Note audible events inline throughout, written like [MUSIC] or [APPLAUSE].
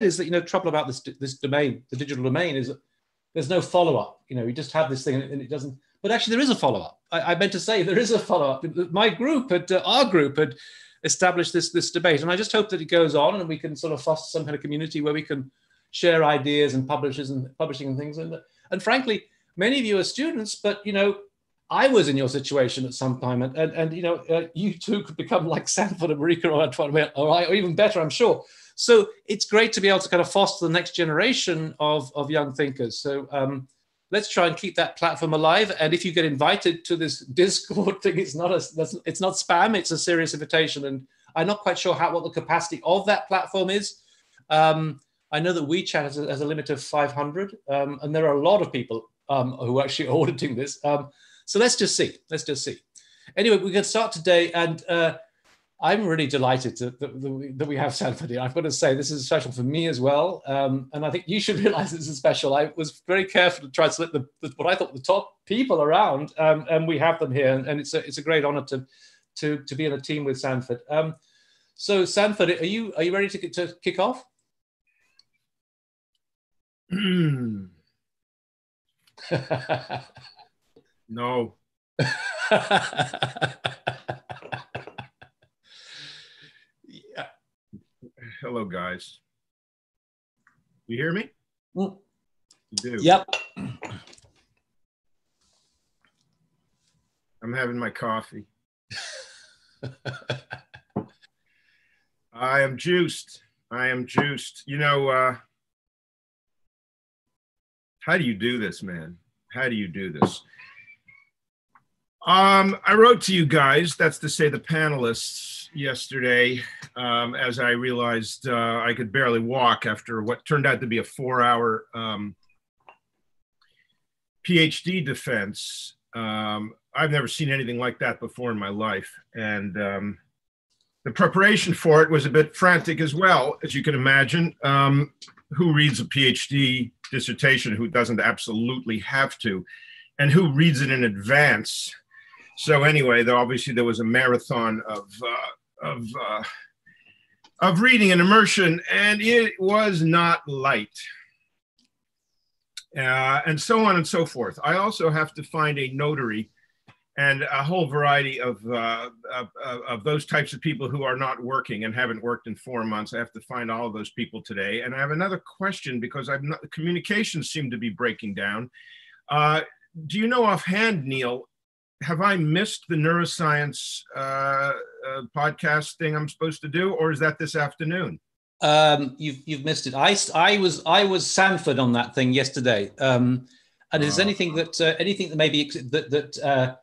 is that you know trouble about this this domain, the digital domain, is there's no follow up. You know, you just have this thing and it doesn't. But actually, there is a follow up. I, I meant to say there is a follow up. My group, had, uh, our group, had established this this debate, and I just hope that it goes on and we can sort of foster some kind of community where we can share ideas and publishers and publishing and things. And and frankly, many of you are students, but you know, I was in your situation at some time, and and, and you know, uh, you too could become like Sanford and Marrikka or Antoine, or, or even better, I'm sure. So it's great to be able to kind of foster the next generation of, of young thinkers. So um, let's try and keep that platform alive. And if you get invited to this Discord [LAUGHS] thing, it's not a, it's not spam. It's a serious invitation. And I'm not quite sure how what the capacity of that platform is. Um, I know that WeChat has a, has a limit of 500, um, and there are a lot of people um, who are actually [LAUGHS] auditing this. Um, so let's just see. Let's just see. Anyway, we can start today, and uh, I'm really delighted to, that, that, we have Sanford here. I've got to say, this is special for me as well. Um, and I think you should [LAUGHS] realize this is special. I was very careful to try to select the, the what I thought the top people around, um, and we have them here. And, and, it's, a, it's a great honor to, to, to be in a team with Sanford. Um, so, Sanford, are you, are you ready to, to kick off? [CLEARS THROAT] [LAUGHS] no. [LAUGHS] hello, guys. You hear me? Mm. You do? Yep. [CLEARS THROAT] I'm having my coffee. [LAUGHS] I am juiced. I am juiced. You know, uh, how do you do this, man? How do you do this? Um, I wrote to you guys, that's to say the panelists, yesterday um, as I realized uh, I could barely walk after what turned out to be a four hour um, PhD defense. Um, I've never seen anything like that before in my life. And um, the preparation for it was a bit frantic as well, as you can imagine. Um, who reads a PhD dissertation who doesn't absolutely have to? And who reads it in advance? So anyway, obviously there was a marathon of uh, of uh, of reading and immersion, and it was not light. Uh, and so on and so forth. I also have to find a notary and a whole variety of, uh, of, of, those types of people who are not working and haven't worked in four months. I have to find all of those people today. And I have another question because I've not, the communications seem to be breaking down. Uh, do you know offhand, Neil, have I missed the neuroscience uh, uh, podcast thing I'm supposed to do, or is that this afternoon? Um, you've you've missed it. I, I was I was Sanford on that thing yesterday. Um, and is uh, anything that uh, anything that maybe that that uh,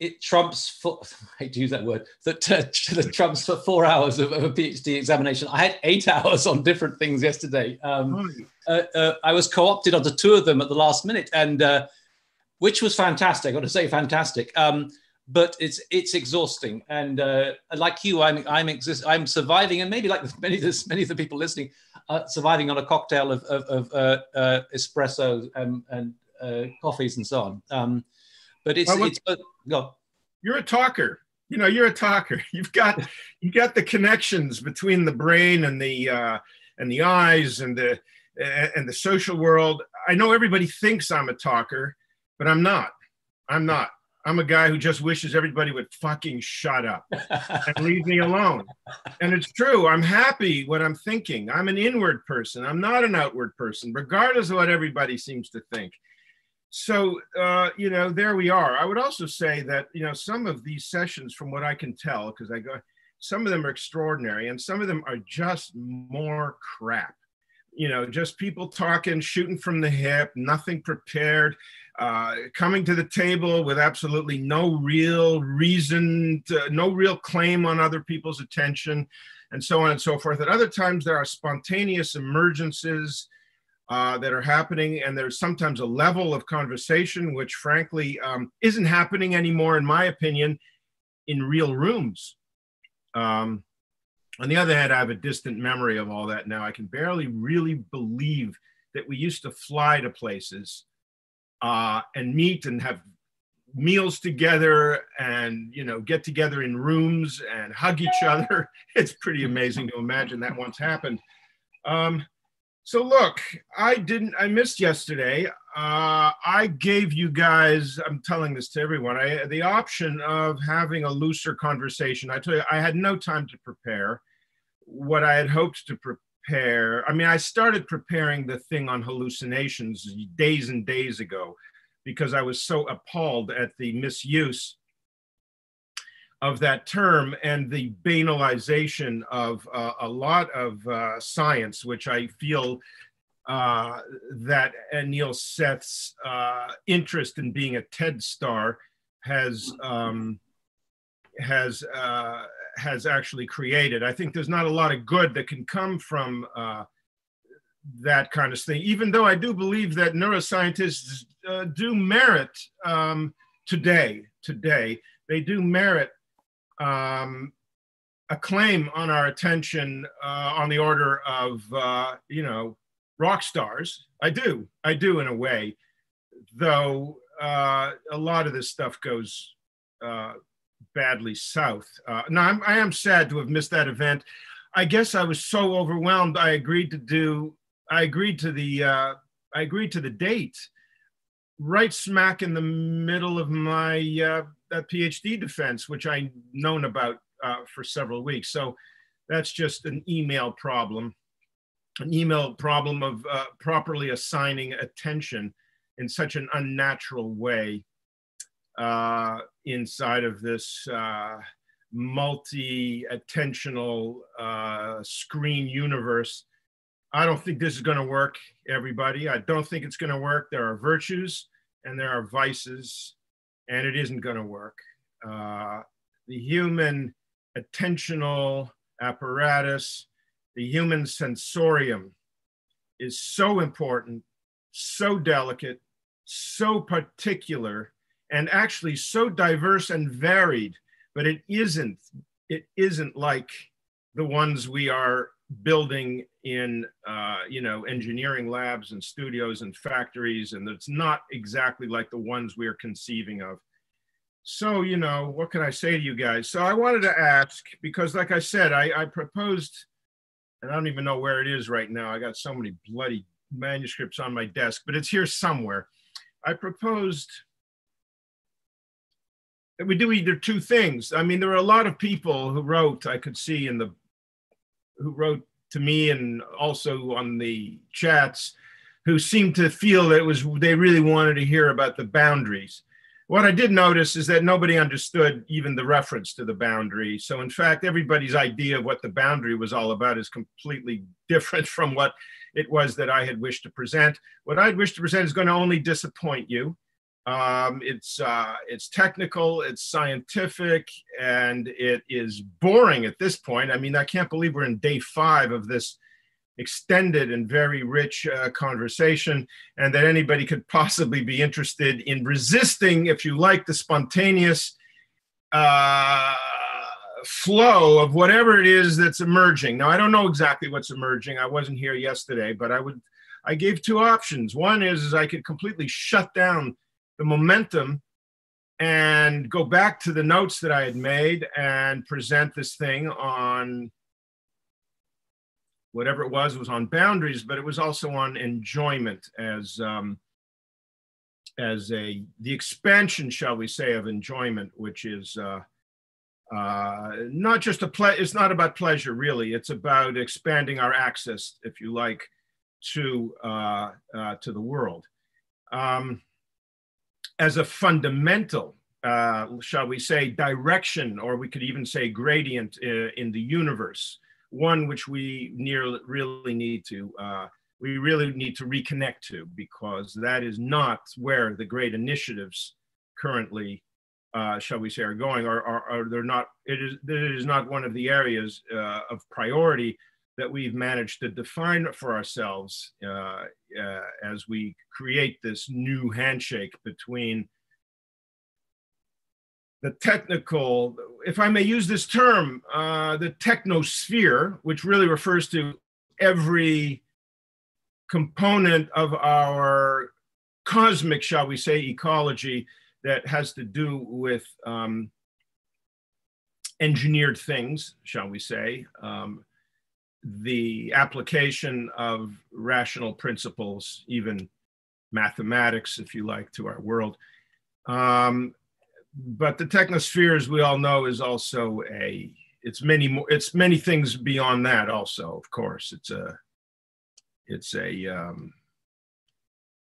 it trumps for [LAUGHS] I hate to use that word that, uh, [LAUGHS] that trumps for four hours of, of, a PhD examination. I had eight [LAUGHS] hours on different things yesterday. Um, uh, uh, I was co-opted onto two of them at the last minute, and uh, which was fantastic. I got to say, fantastic. Um, but it's it's exhausting, and uh, like you, I'm I'm exist I'm surviving, and maybe like many of the, many of the people listening, uh, surviving on a cocktail of of, of uh, uh espresso and, and uh, coffees and so on. Um, but it's well, it's uh, go. You're a talker. You know, you're a talker. [LAUGHS] You've got you got the connections between the brain and the and the eyes and the and the social world. I know everybody thinks I'm a talker but I'm not. I'm not. I'm a guy who just wishes everybody would fucking shut up and [LAUGHS] leave me alone. And it's true. I'm happy what I'm thinking. I'm an inward person. I'm not an outward person, regardless of what everybody seems to think. So, uh, you know, there we are. I would also say that, you know, some of these sessions, from what I can tell, because I go, some of them are extraordinary and some of them are just more crap. You know, just people talking, shooting from the hip, nothing prepared uh, coming to the table with absolutely no real reason, to, no real claim on other people's attention, and so on and so forth. At other times, there are spontaneous emergences uh, that are happening, and there's sometimes a level of conversation which, frankly, um, isn't happening anymore, in my opinion, in real rooms. Um, on the other hand, I have a distant memory of all that now. I can barely really believe that we used to fly to places uh, and meet and have meals together and you know get together in rooms and hug each other [LAUGHS] it's pretty amazing to imagine that once happened um, So look, I didn't. I missed yesterday. Uh, I gave you guys. I'm telling this to everyone. I the option of having a looser conversation. I tell you, I had no time to prepare what I had hoped to prepare. I mean, I started preparing the thing on hallucinations days and days ago because I was so appalled at the misuse of that term and the banalization of uh, a lot of uh, science, which I feel uh, that Anil Seth's uh, interest in being a TED star has um, has uh, has actually created. I think there's not a lot of good that can come from uh, that kind of thing. Even though I do believe that neuroscientists do merit um, today today they do merit um, a claim on our attention uh, on the order of, uh, you know, rock stars. I do, I do in a way, though uh, a lot of this stuff goes uh, badly south. Uh, now, I'm, I am sad to have missed that event. I guess I was so overwhelmed. I agreed to do. I agreed to the. Uh, I agreed to the date, right smack in the middle of my that PhD defense, which I known about uh, for several weeks. So that's just an email problem, an email problem of uh, properly assigning attention in such an unnatural way uh, inside of this uh, multi-attentional uh, screen universe. I don't think this is going to work, everybody. I don't think it's going to work. There are virtues and there are vices and it isn't going to work. Uh, the human attentional apparatus, the human sensorium is so important, so delicate, so particular, and actually so diverse and varied, but it isn't, it isn't like the ones we are building in uh, you know engineering labs and studios and factories and it's not exactly like the ones we're conceiving of. So you know what can i say to you guys? So i wanted to ask because like i said i, I proposed and i don't even know where it is right now. I got so many bloody manuscripts on my desk but it's here somewhere. I proposed we do either two things i mean there were a lot of people who wrote i could see in the who wrote to me and also on the chats who seemed to feel that it was they really wanted to hear about the boundaries. What I did notice is that nobody understood even the reference to the boundary. So in fact, everybody's idea of what the boundary was all about is completely [LAUGHS] different from what it was that I had wished to present. What I'd wished to present is going to only disappoint you. Um, it's uh, it's technical, it's scientific, and it is boring at this point. I mean, I can't believe we're in day five of this extended and very rich uh, conversation, and that anybody could possibly be interested in resisting, if you like, the spontaneous uh, flow of whatever it is that's emerging. Now, I don't know exactly what's emerging. I wasn't here yesterday, but I would. I gave two options. One is, is I could completely shut down the momentum and go back to the notes that I had made and present this thing on whatever it was, it was on boundaries, but it was also on enjoyment as um, as a the expansion, shall we say, of enjoyment, which is uh, uh, not just a play. It's not about pleasure, really. It's about expanding our access, if you like, to uh, uh to the world. Um, as a fundamental, uh, shall we say, direction, or we could even say gradient uh, in the universe, one which we near, really need to, uh, we really need to reconnect to because that is not where the great initiatives currently, uh, shall we say, are going, or, or, or, they're not, it is, it is not one of the areas uh, of priority that we've managed to define for ourselves uh, uh, as we create this new handshake between the technical, if I may use this term, uh, the technosphere, which really refers to every component of our cosmic, shall we say, ecology that has to do with um, engineered things, shall we say. Um, the application of rational principles, even mathematics, if you like, to our world. Um, but the technosphere, as we all know, is also a it's many more it's many things beyond that also of course it's a it's a um,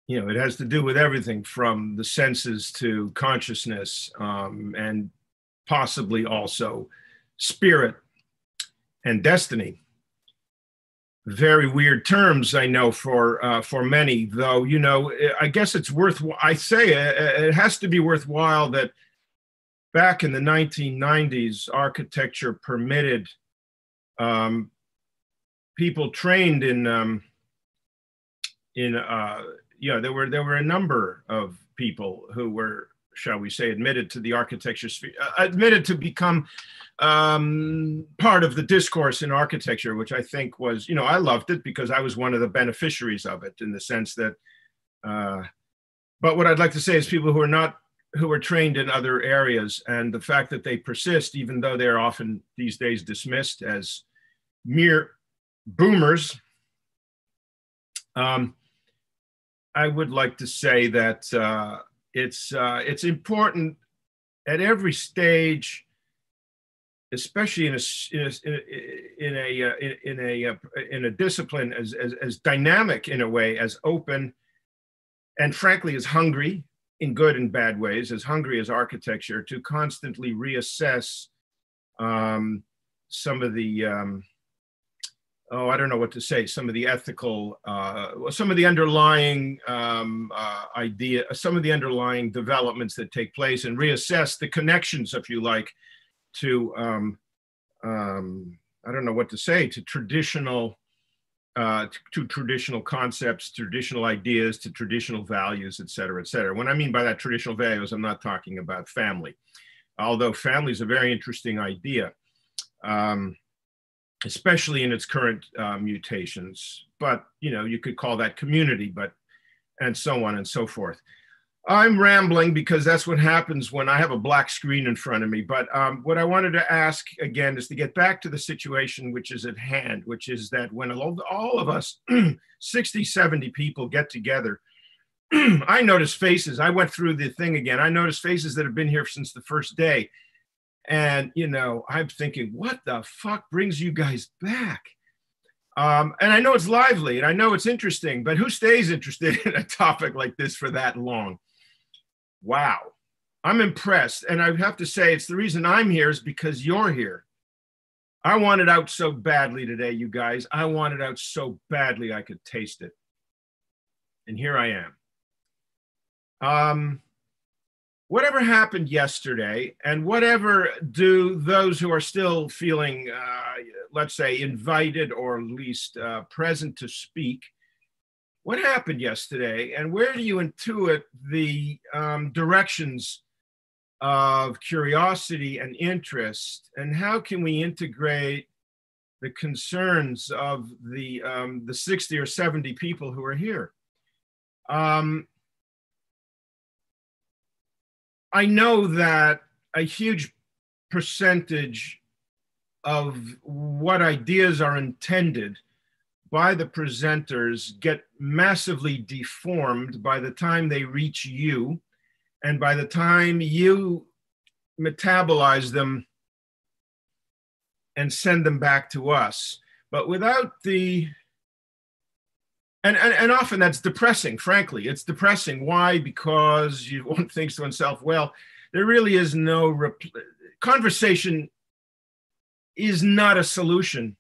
you know it has to do with everything from the senses to consciousness um, and possibly also spirit and destiny very weird terms i know for uh, for many though you know i guess it's worth i say it, it has to be worthwhile that back in the 1990s, architecture permitted um, people trained in um, in uh, you know there were there were a number of people who were shall we say admitted to the architecture sphere uh, admitted to become um, part of the discourse in architecture which i think was you know i loved it because i was one of the beneficiaries of it in the sense that uh, but what i'd like to say is people who are not who are trained in other areas and the fact that they persist even though they're often these days dismissed as mere boomers um, i would like to say that uh, it's uh, it's important at every stage especially in a in a in a uh, in a, uh, in a discipline as, as as dynamic in a way as open and frankly as hungry in good and bad ways, as hungry as architecture, to constantly reassess um, some of the, um, oh, I don't know what to say, some of the ethical, uh, some of the underlying um, uh, idea, some of the underlying developments that take place and reassess the connections, if you like, to, um, um, I don't know what to say, to traditional uh, to, to, traditional concepts, traditional ideas, to traditional values, et cetera, et cetera. When I mean by that traditional values, I'm not talking about family, although family is a very interesting idea, um, especially in its current uh, mutations. But you know, you could call that community, but and so on and so forth. I'm rambling because that's what happens when I have a black screen in front of me. But um, what I wanted to ask again is to get back to the situation which is at hand, which is that when all of us, [CLEARS THROAT] 60, 70 people get together, [CLEARS THROAT] I notice faces. I went through the thing again. I noticed faces that have been here since the first day. And, you know, I'm thinking, what the fuck brings you guys back? Um, and I know it's lively and I know it's interesting, but who stays interested [LAUGHS] in a topic like this for that long? wow, I'm impressed. And I have to say, it's the reason I'm here is because you're here. I want it out so badly today, you guys. I want it out so badly I could taste it. And here I am. Um, whatever happened yesterday, and whatever do those who are still feeling, uh, let's say, invited or at least uh, present to speak, what happened yesterday and where do you intuit the um, directions of curiosity and interest? And how can we integrate the concerns of the um, the 60 or 70 people who are here? Um, i know that a huge percentage of what ideas are intended by the presenters get massively deformed by the time they reach you. And by the time you metabolize them and send them back to us. But without the, and, and, and often that's depressing, frankly. It's depressing. Why? Because you, [LAUGHS] one thinks to oneself, well, there really is no, repl- conversation is not a solution.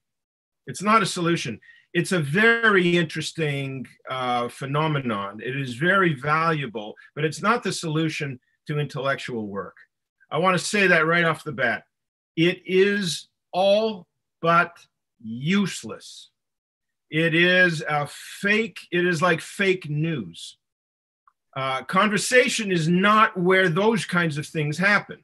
It's not a solution it's a very interesting uh, phenomenon. It is very valuable, but it's not the solution to intellectual work. I want to say that right off the bat. It is all but useless. It is a fake, it is like fake news. Uh, conversation is not where those kinds of things happen.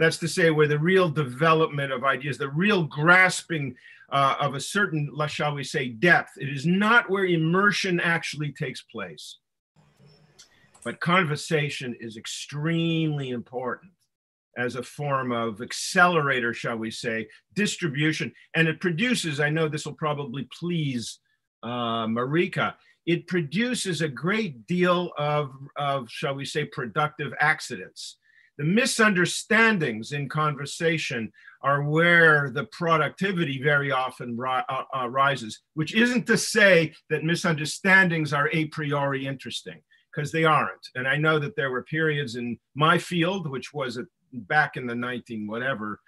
That's to say, where the real development of ideas, the real grasping uh, of a certain, shall we say, depth. It is not where immersion actually takes place. But conversation is extremely important. As a form of accelerator, shall we say, distribution. And it produces, I know this will probably please uh, Marrikka, it produces a great deal of, of, shall we say, productive accidents. The misunderstandings in conversation are where the productivity very often ri- uh, uh, rises, which isn't to say that misunderstandings are a priori interesting, because they aren't. And I know that there were periods in my field, which was a, back in the 19 whatever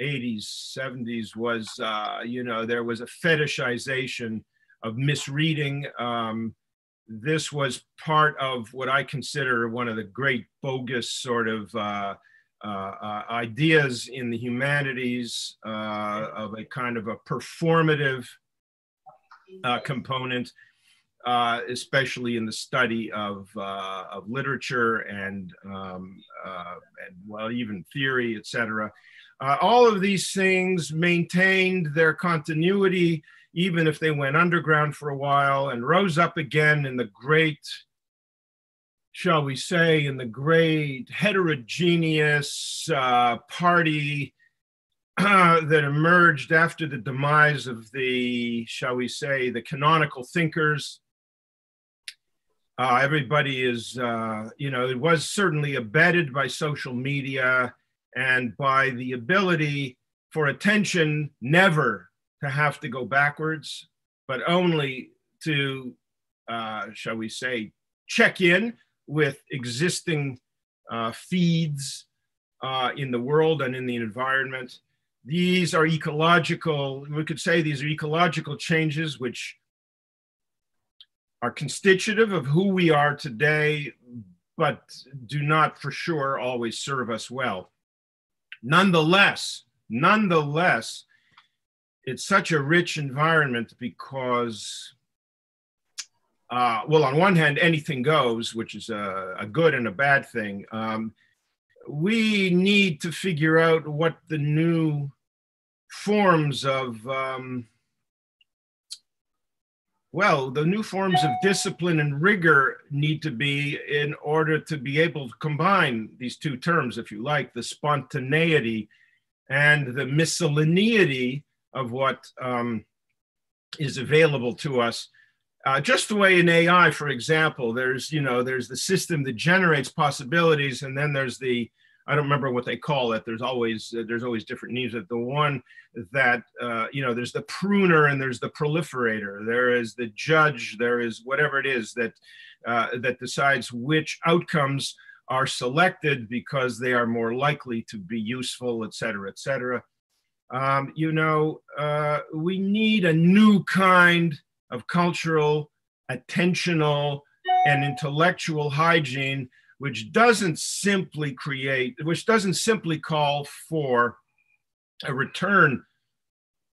80s, 70s, was, uh, you know, there was a fetishization of misreading. Um, this was part of what I consider one of the great bogus sort of uh, uh, uh, ideas in the humanities uh, of a kind of a performative uh, component, uh, especially in the study of, of literature and, um, and, well, even theory, etc. all of these things maintained their continuity even if they went underground for a while and rose up again in the great, shall we say, in the great heterogeneous uh, party uh, [CLEARS THROAT] that emerged after the demise of the, shall we say, the canonical thinkers. Uh, everybody is, uh, you know, it was certainly abetted by social media and by the ability for attention never to have to go backwards, but only to, uh, shall we say, check in with existing uh, feeds uh, in the world and in the environment. These are ecological, we could say these are ecological changes which are constitutive of who we are today, but do not for sure always serve us well. Nonetheless, nonetheless, it's such a rich environment because uh, well on one hand anything goes which is a, a good and a bad thing um, we need to figure out what the new forms of um, well the new forms of discipline and rigor need to be in order to be able to combine these two terms if you like the spontaneity and the miscellaneity of what um, is available to us. Uh, just the way in AI, for example, there's you know there's the system that generates possibilities, and then there's the I don't remember what they call it. There's always there's always different names. Of the one that uh, you know there's the pruner and there's the proliferator. There is the judge. There is whatever it is that uh, that decides which outcomes are selected because they are more likely to be useful, et cetera, et cetera. Um, you know, uh, we need a new kind of cultural, attentional, and intellectual hygiene, which doesn't simply create, which doesn't simply call for a return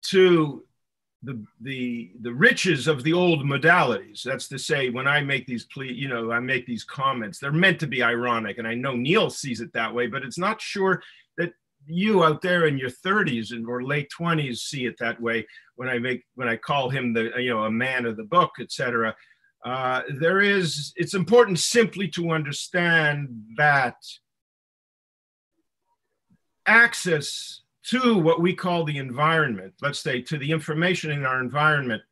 to the the the riches of the old modalities. That's to say, when I make these ple- you know, I make these comments, they're meant to be ironic, and I know Neil sees it that way, but it's not sure that you out there in your 30s and or late 20s see it that way when i make when i call him the you know a man of the book etc uh, there is it's important simply to understand that access to what we call the environment let's say to the information in our environment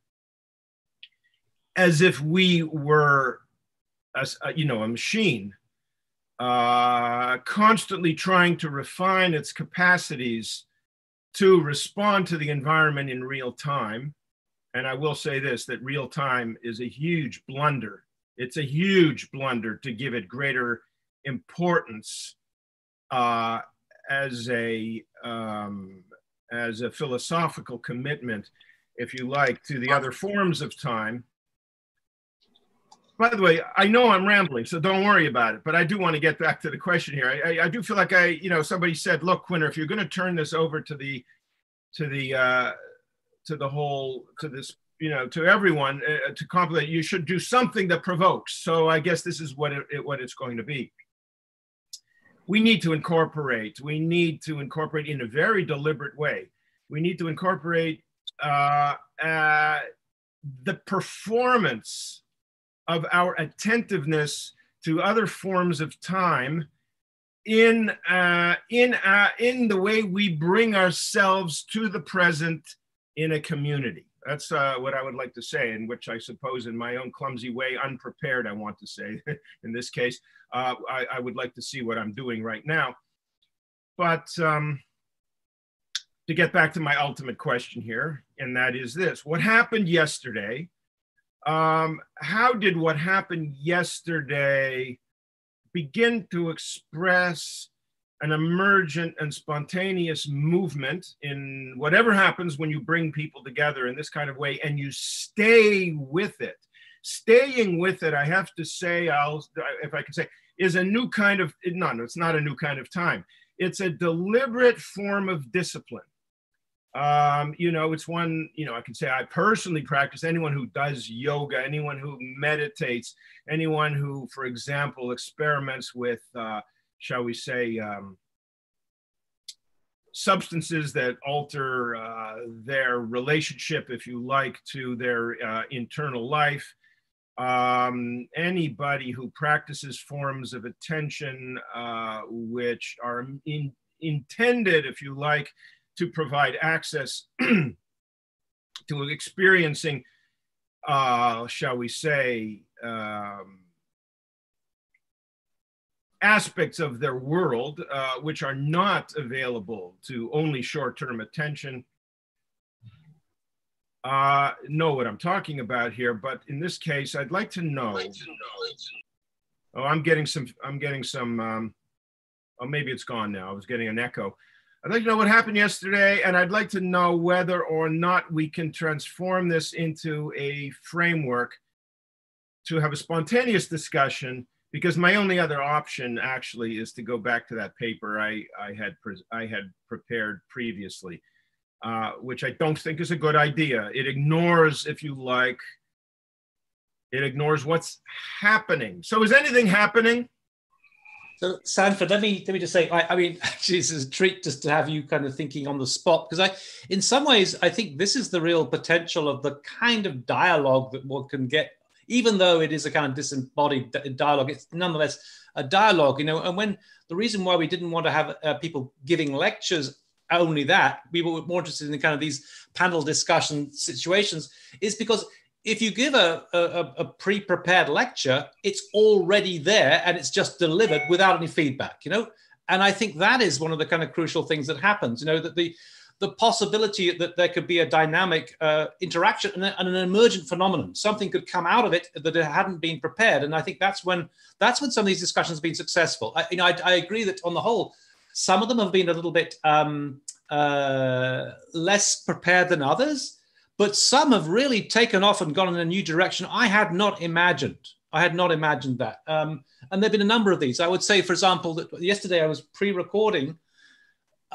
as if we were a, you know a machine uh, constantly trying to refine its capacities to respond to the environment in real time. And I will say this that real time is a huge blunder. It's a huge blunder to give it greater importance uh, as a um, as a philosophical commitment, if you like, to the other forms of time by the way, I know I'm rambling, so don't worry about it. But I do want to get back to the question here. I, I, I do feel like I, you know, somebody said, "Look, Kwinter, if you're going to turn this over to the, to the, uh, to the whole, to this, you know, to everyone uh, to compliment, you should do something that provokes." So I guess this is what it, it what it's going to be. We need to incorporate. We need to incorporate in a very deliberate way. We need to incorporate uh, uh, the performance of our attentiveness to other forms of time in uh, in uh, in the way we bring ourselves to the present in a community. That's uh, what I would like to say, in which I suppose, in my own clumsy way, unprepared, I want to say [LAUGHS] in this case, uh, I, I, would like to see what I'm doing right now. But um, to get back to my ultimate question here, and that is this what happened yesterday? Um, how did what happened yesterday begin to express an emergent and spontaneous movement in whatever happens when you bring people together in this kind of way and you stay with it. Staying with it, I have to say, I'll, if I can say, is a new kind of, no, no, it's not a new kind of time. It's a deliberate form of discipline. Um, you know, it's one, you know, I can say I personally practice anyone who does yoga, anyone who meditates, anyone who, for example, experiments with, uh, shall we say, um, substances that alter uh, their relationship, if you like, to their uh, internal life. Um, anybody who practices forms of attention uh, which are in, intended, if you like, to provide access [CLEARS THROAT] to experiencing, uh, shall we say, um, aspects of their world uh, which are not available to only short-term attention uh, know what I'm talking about here, but in this case, I'd like to know. Oh, I'm getting some. I'm getting some. Um, oh, maybe it's gone now. I was getting an echo. I'd like to know what happened yesterday, and I'd like to know whether or not we can transform this into a framework to have a spontaneous discussion because my only other option actually is to go back to that paper I, I had I had prepared previously, uh, which I don't think is a good idea. It ignores, if you like, it ignores what's happening. So is anything happening? So Sanford, let me let me just say, I, I mean, [LAUGHS] actually, it's a treat just to have you kind of thinking on the spot because I, in some ways, I think this is the real potential of the kind of dialogue that one can get even though it is a kind of disembodied dialogue, it's nonetheless a dialogue, you know. And when the reason why we didn't want to have uh, people giving lectures only that, we were more interested in kind of these panel discussion situations, is because if you give a, a, a pre-prepared lecture, it's already there and it's just delivered without any feedback, you know. And I think that is one of the kind of crucial things that happens, you know, that the the possibility that there could be a dynamic uh, interaction and, and, an emergent phenomenon. Something could come out of it that it hadn't been prepared, and I think that's when that's when some of these discussions have been successful. I, you know, I, I agree that on the whole, some of them have been a little bit um, uh, less prepared than others, but some have really taken off and gone in a new direction. I had not imagined. I had not imagined that. Um, and there've been a number of these. I would say, for example, that yesterday I was pre-recording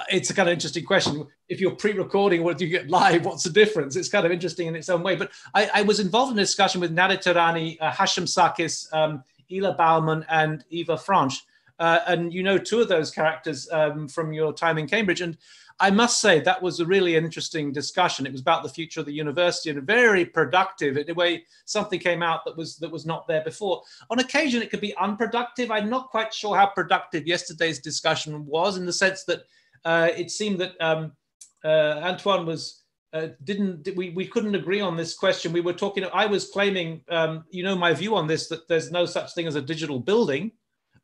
it's a kind of interesting question. If you're pre-recording, what do you get [LAUGHS] live? What's the difference? It's kind of interesting in its own way. But I, I was involved in a discussion with Nader Tehrani, uh, Hashim Sarkis, um, Ela Bauman, and Eva Franch. Uh, and you know two of those characters um, from your time in Cambridge. And I must say that was a really interesting discussion. It was about the future of the university and very productive. In a way, something came out that was that was not there before. On occasion, it could be unproductive. I'm not quite sure how productive yesterday's discussion was, in the sense that uh, it seemed that um, uh, Antoine was uh, didn't we, we couldn't agree on this question. We were talking. I was claiming, um, you know, my view on this that there's no such thing as a digital building,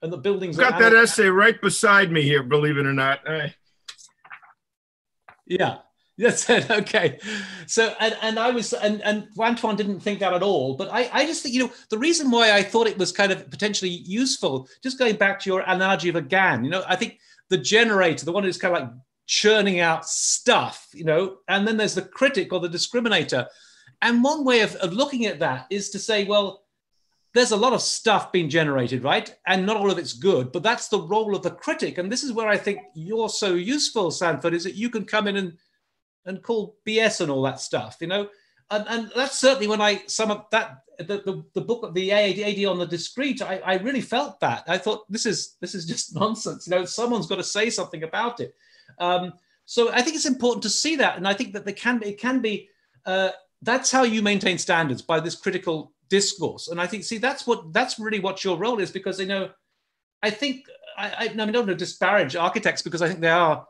and the buildings. Got that essay right beside me here. Believe it or not. Yeah. [LAUGHS] That's it. Okay. So, and, and I was, and, and Antoine didn't think that at all. But I, I just think, you know, the reason why I thought it was kind of potentially useful, just going back to your analogy of a GAN, you know, I think the generator, the one who's kind of like churning out stuff, you know, and then there's the critic or the discriminator. And one way of, of looking at that is to say, well, there's a lot of stuff being generated, right? And not all of it's good, but that's the role of the critic. And this is where I think you're so useful, Sanford, is that you can come in and and call BS and all that stuff, you know. And, and that's certainly when I some of that the, the, the book of the AD on the discrete, I, I really felt that. I thought this is this is just [LAUGHS] nonsense. You know, someone's got to say something about it. Um, so I think it's important to see that, and I think that there can be it can be uh, that's how you maintain standards by this critical discourse. And I think see that's what that's really what your role is because you know I think I, I, I don't want to disparage architects because I think they are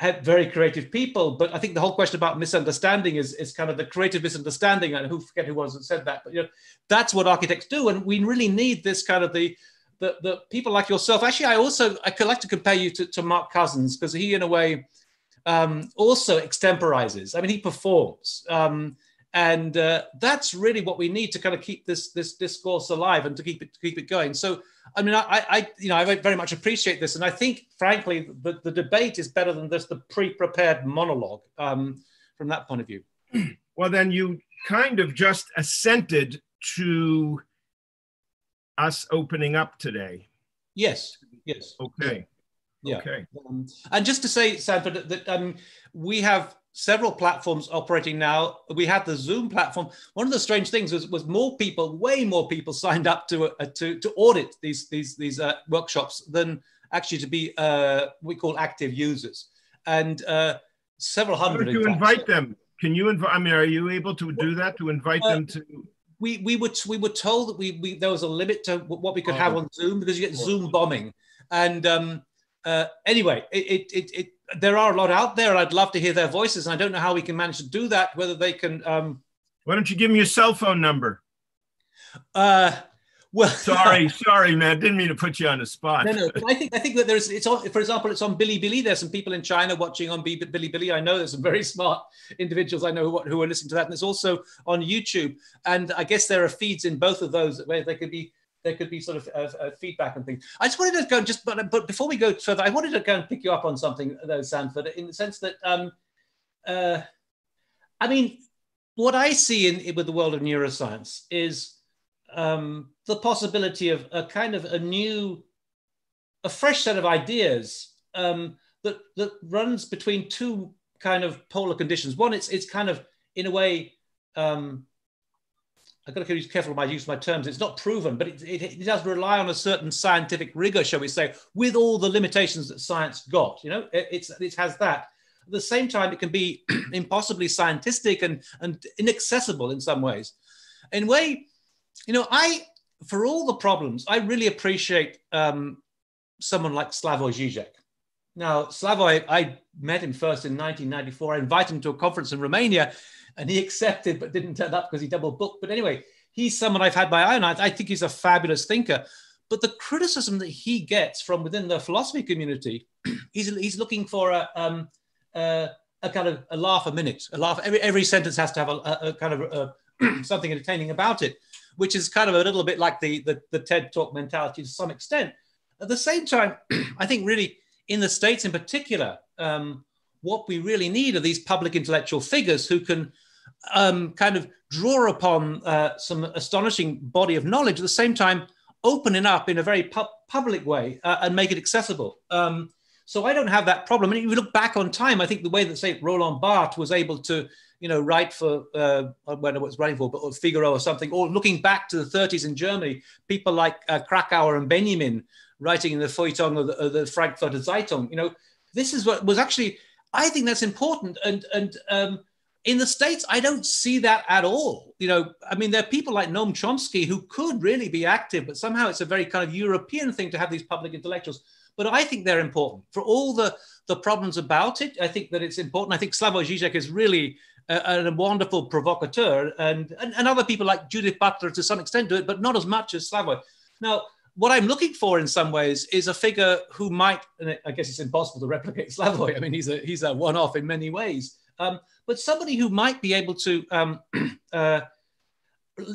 very creative people. But I think the whole question about misunderstanding is, is kind of the creative misunderstanding. And who forget who was that said that, but you know, that's what architects do. And we really need this kind of the the, the people like yourself. Actually, I also I could like to compare you to, to Mark Cousins because he, in a way, um, also extemporizes. I mean, he performs. Um, and uh, that's really what we need to kind of keep this this discourse alive and to keep it to keep it going. So, I mean, I, I you know I very much appreciate this, and I think, frankly, the, the debate is better than just the pre-prepared monologue um, from that point of view. [CLEARS THROAT] Well, then you kind of just assented to us opening up today. Yes. Yes. Okay. Yeah. Okay. Um, and just to say, Sanford, that, that um, we have several platforms operating now. We had the Zoom platform. One of the strange things was, was more people, way more people [LAUGHS] signed up to uh, to, to audit these these these uh, workshops than actually to be uh, we call active users, and uh, several hundred. How did you invite them? Can you invite? I mean, are you able to do that to invite them to? we we were we were told that we, we there was a limit to what we could have Oh. on Zoom because you get Zoom bombing. And um, uh, anyway, it, it, it there are a lot out there. I'd love to hear their voices, and I don't know how we can manage to do that. Whether they can, um, Why don't you give me your cell phone number? uh, well, [LAUGHS] Sorry, sorry, man. Didn't mean to put you on the spot. no, no. I think I think that there's it's on. For example, it's on Bilibili. There's some people in China watching on Bilibili. I know there's some very smart individuals I know who, who are listening to that, and it's also on YouTube. And I guess there are feeds in both of those where they could be there could be sort of uh, uh, feedback and things. I just wanted to go just, but, but before we go further, I wanted to go and pick you up on something though, Sanford, in the sense that, um, uh, I mean, what I see in with the world of neuroscience is um, the possibility of a kind of a new, a fresh set of ideas um, that that runs between two kind of polar conditions. One, it's it's kind of in a way. Um, I've got to be careful with my use of my terms. It's not proven, but it, it, it does rely on a certain scientific rigor, shall we say, with all the limitations that science got. You know, it, it's it has that. At the same time, it can be [CLEARS THROAT] impossibly scientific and and inaccessible in some ways. In a way, you know, I for all the problems, I really appreciate um, someone like Slavoj Žižek. Now, Slavoj, I met him first in 1994. I invited him to a conference in Romania, and he accepted but didn't turn up because he double booked. But anyway, he's someone I've had my eye on. I, think he's a fabulous thinker. But the criticism that he gets from within the philosophy community, [CLEARS THROAT] he's, he's looking for a, um, uh, a kind of a laugh a minute, a laugh. Every, every sentence has to have a, a, a kind of a, [CLEARS THROAT] something entertaining about it, which is kind of a little bit like the, the, the TED Talk mentality to some extent. At the same time, [CLEARS THROAT] I think really in the States in particular, um, what we really need are these public intellectual figures who can um, kind of draw upon uh, some astonishing body of knowledge at the same time open it up in a very pu- public way uh, and make it accessible. Um, so I don't have that problem. And if you look back on time, I think the way that say Roland Barthes was able to, you know, write for uh, when it was writing for, but or Figaro or something, or looking back to the 30s in Germany, people like uh, Kracauer and Benjamin writing in the Feuilleton or the, or the Frankfurter Zeitung, you know, this is what was actually, I think that's important. And, and um, in the States, I don't see that at all. You know, I mean, there are people like Noam Chomsky who could really be active, but somehow it's a very kind of European thing to have these public intellectuals. But I think they're important for all the, the problems about it. I think that it's important. I think Slavoj Žižek is really a, a wonderful provocateur, and, and, and other people like Judith Butler to some extent do it, but not as much as Slavoj. Now, what I'm looking for in some ways is a figure who might, and I guess it's impossible to replicate [LAUGHS] Slavoj. I mean, he's a he's a one-off in many ways, um, but somebody who might be able to um, [CLEARS THROAT] uh,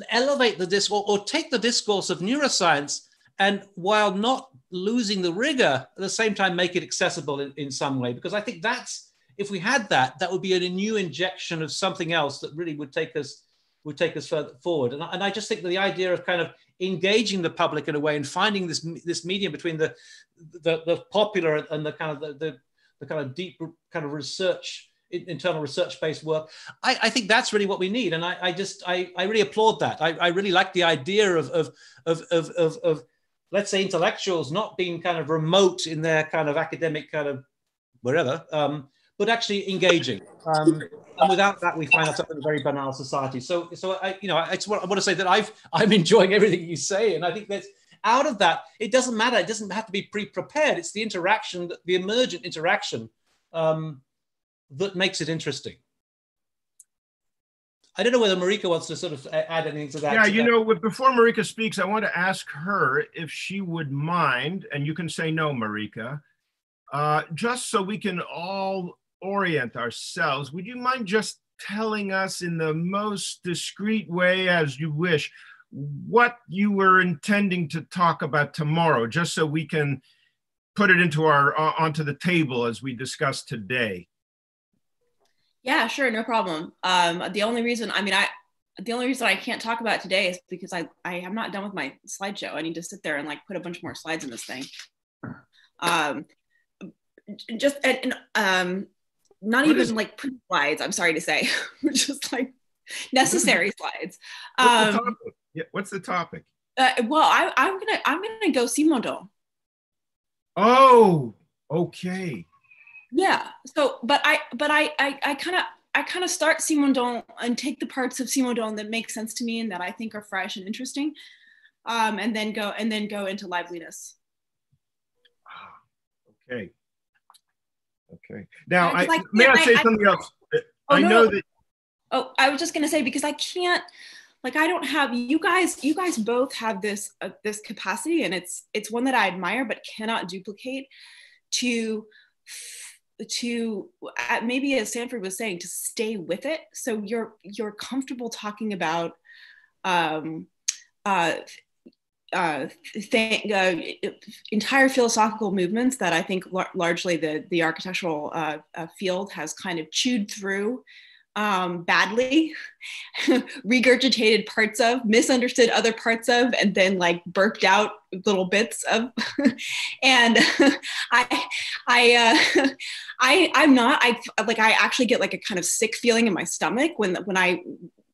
elevate the discourse or take the discourse of neuroscience and while not losing the rigor, at the same time make it accessible in, in some way. Because I think that's if we had that, that would be a new injection of something else that really would take us would take us further forward. And, I- and I just think that the idea of kind of engaging the public in a way and finding this this medium between the the, the popular and the kind of the, the, the kind of deep kind of research internal research based work I, I think that's really what we need and i, I just I, I really applaud that I, I really like the idea of of, of, of, of, of let's say intellectuals not being kind of remote in their kind of academic kind of wherever um, but actually engaging um, and without that we find ourselves in a very banal society so so i you know i just want, I want to say that i've i'm enjoying everything you say and i think that's out of that, it doesn't matter. It doesn't have to be pre-prepared. It's the interaction, the emergent interaction um, that makes it interesting. I don't know whether Marrikka wants to sort of add anything to that. Yeah, you know, before Marrikka speaks, I want to ask her if she would mind, and you can say no, Marrikka, uh, just so we can all orient ourselves. Would you mind just telling us in the most discreet way as you wish what you were intending to talk about tomorrow, just so we can put it into our uh, onto the table as we discuss today? Yeah, sure, no problem. Um, the only reason, I mean, I the only reason I can't talk about today is because I I am not done with my slideshow. I need to sit there and like put a bunch more slides in this thing. Um, just and, and um, not what even is, like pretty slides. I'm sorry to say, [LAUGHS] just like necessary slides. What's, um, the yeah, what's the topic? Uh, well, I, I'm gonna I'm gonna go Simondon. Oh, okay yeah so but i but i i kind of I kind of start Simondon and take the parts of Simondon that make sense to me and that I think are fresh and interesting, um, and then go and then go into liveliness. Ah, okay. Okay. Now, I, I may I say I, something else? Oh, I no, know that. Oh, I was just gonna say because I can't, like, I don't have you guys. You guys both have this uh, this capacity, and it's it's one that I admire but cannot duplicate. To to uh, maybe as Sanford was saying to stay with it so you're you're comfortable talking about um, uh, uh, uh, entire philosophical movements that I think lar- largely the the architectural uh, uh field has kind of chewed through um, badly, [LAUGHS] regurgitated parts of, misunderstood other parts of, and then like burped out little bits of. [LAUGHS] and [LAUGHS] I, I, uh, I, I'm not. I like. I actually get like a kind of sick feeling in my stomach when when I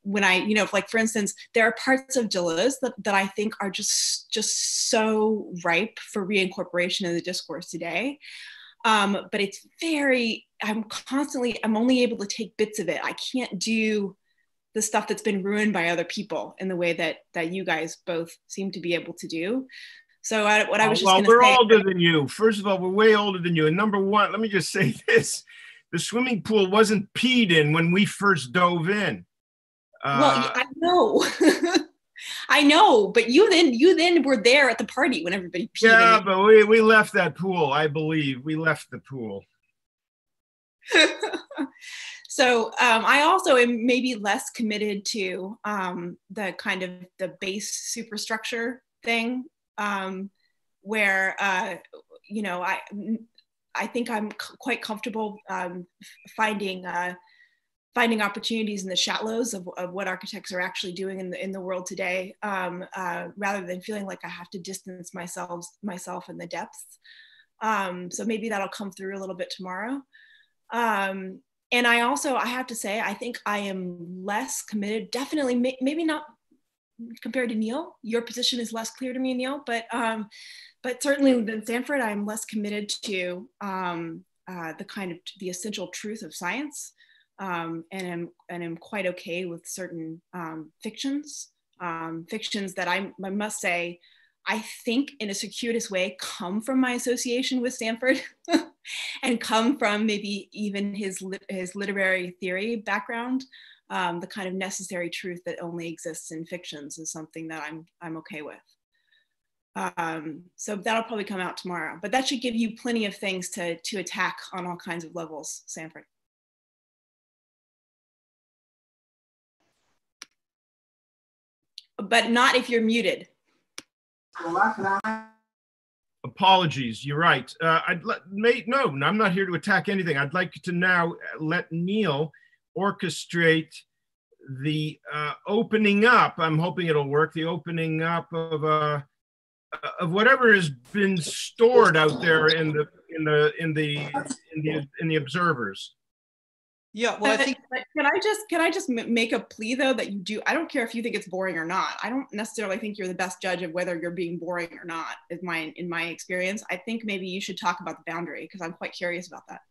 when I, you know, like for instance, there are parts of Deleuze that, that I think are just just so ripe for reincorporation in the discourse today. Um, but it's very i'm constantly i'm only able to take bits of it. I can't do the stuff that's been ruined by other people in the way that that you guys both seem to be able to do. So I, what i was just well we're say, older than you. First of all we're way older than you. And number one let me just say [LAUGHS] this. The swimming pool wasn't peed in when we first dove in uh, well i know [LAUGHS] I know, but you then you then were there at the party when everybody. yeah, but we, we left that pool. I believe we left the pool. [LAUGHS] so um, I also am maybe less committed to um, the kind of the base superstructure thing, um, where uh, you know I I think I'm c- quite comfortable um, finding uh, finding opportunities in the shallows of, of, what architects are actually doing in the in the world today, um, uh, rather than feeling like I have to distance myself myself in the depths. Um, so maybe that'll come through a little bit tomorrow. Um, and I also, I have to say, I think I am less committed, definitely, may, maybe not compared to Neil. Your position is less clear to me, Neil, but, um, but certainly than Sanford, I'm less committed to um, uh, the kind of the essential truth of science. Um, and am and am quite okay with certain um, fictions, um, fictions that I, I must say I think in a circuitous way come from my association with Sanford [LAUGHS] and come from maybe even his, his literary theory background. Um, the kind of necessary truth that only exists in fictions is something that I'm, I'm okay with. Um, so that'll probably come out tomorrow, but that should give you plenty of things to, to attack on all kinds of levels, Sanford. But not if you're muted. Apologies, you're right. Uh, I'd let may, no, I'm not here to attack anything. I'd like to now let Neil orchestrate the uh, opening up. I'm hoping it'll work. The opening up of uh, of whatever has been stored out there in the in the in the in the in the observers. Yeah, well, I think. can I just can I just make a plea though that you do? I don't care if you think it's boring or not. I don't necessarily think you're the best judge of whether you're being boring or not. Is my in my experience. I think maybe you should talk about the boundary because I'm quite curious about that.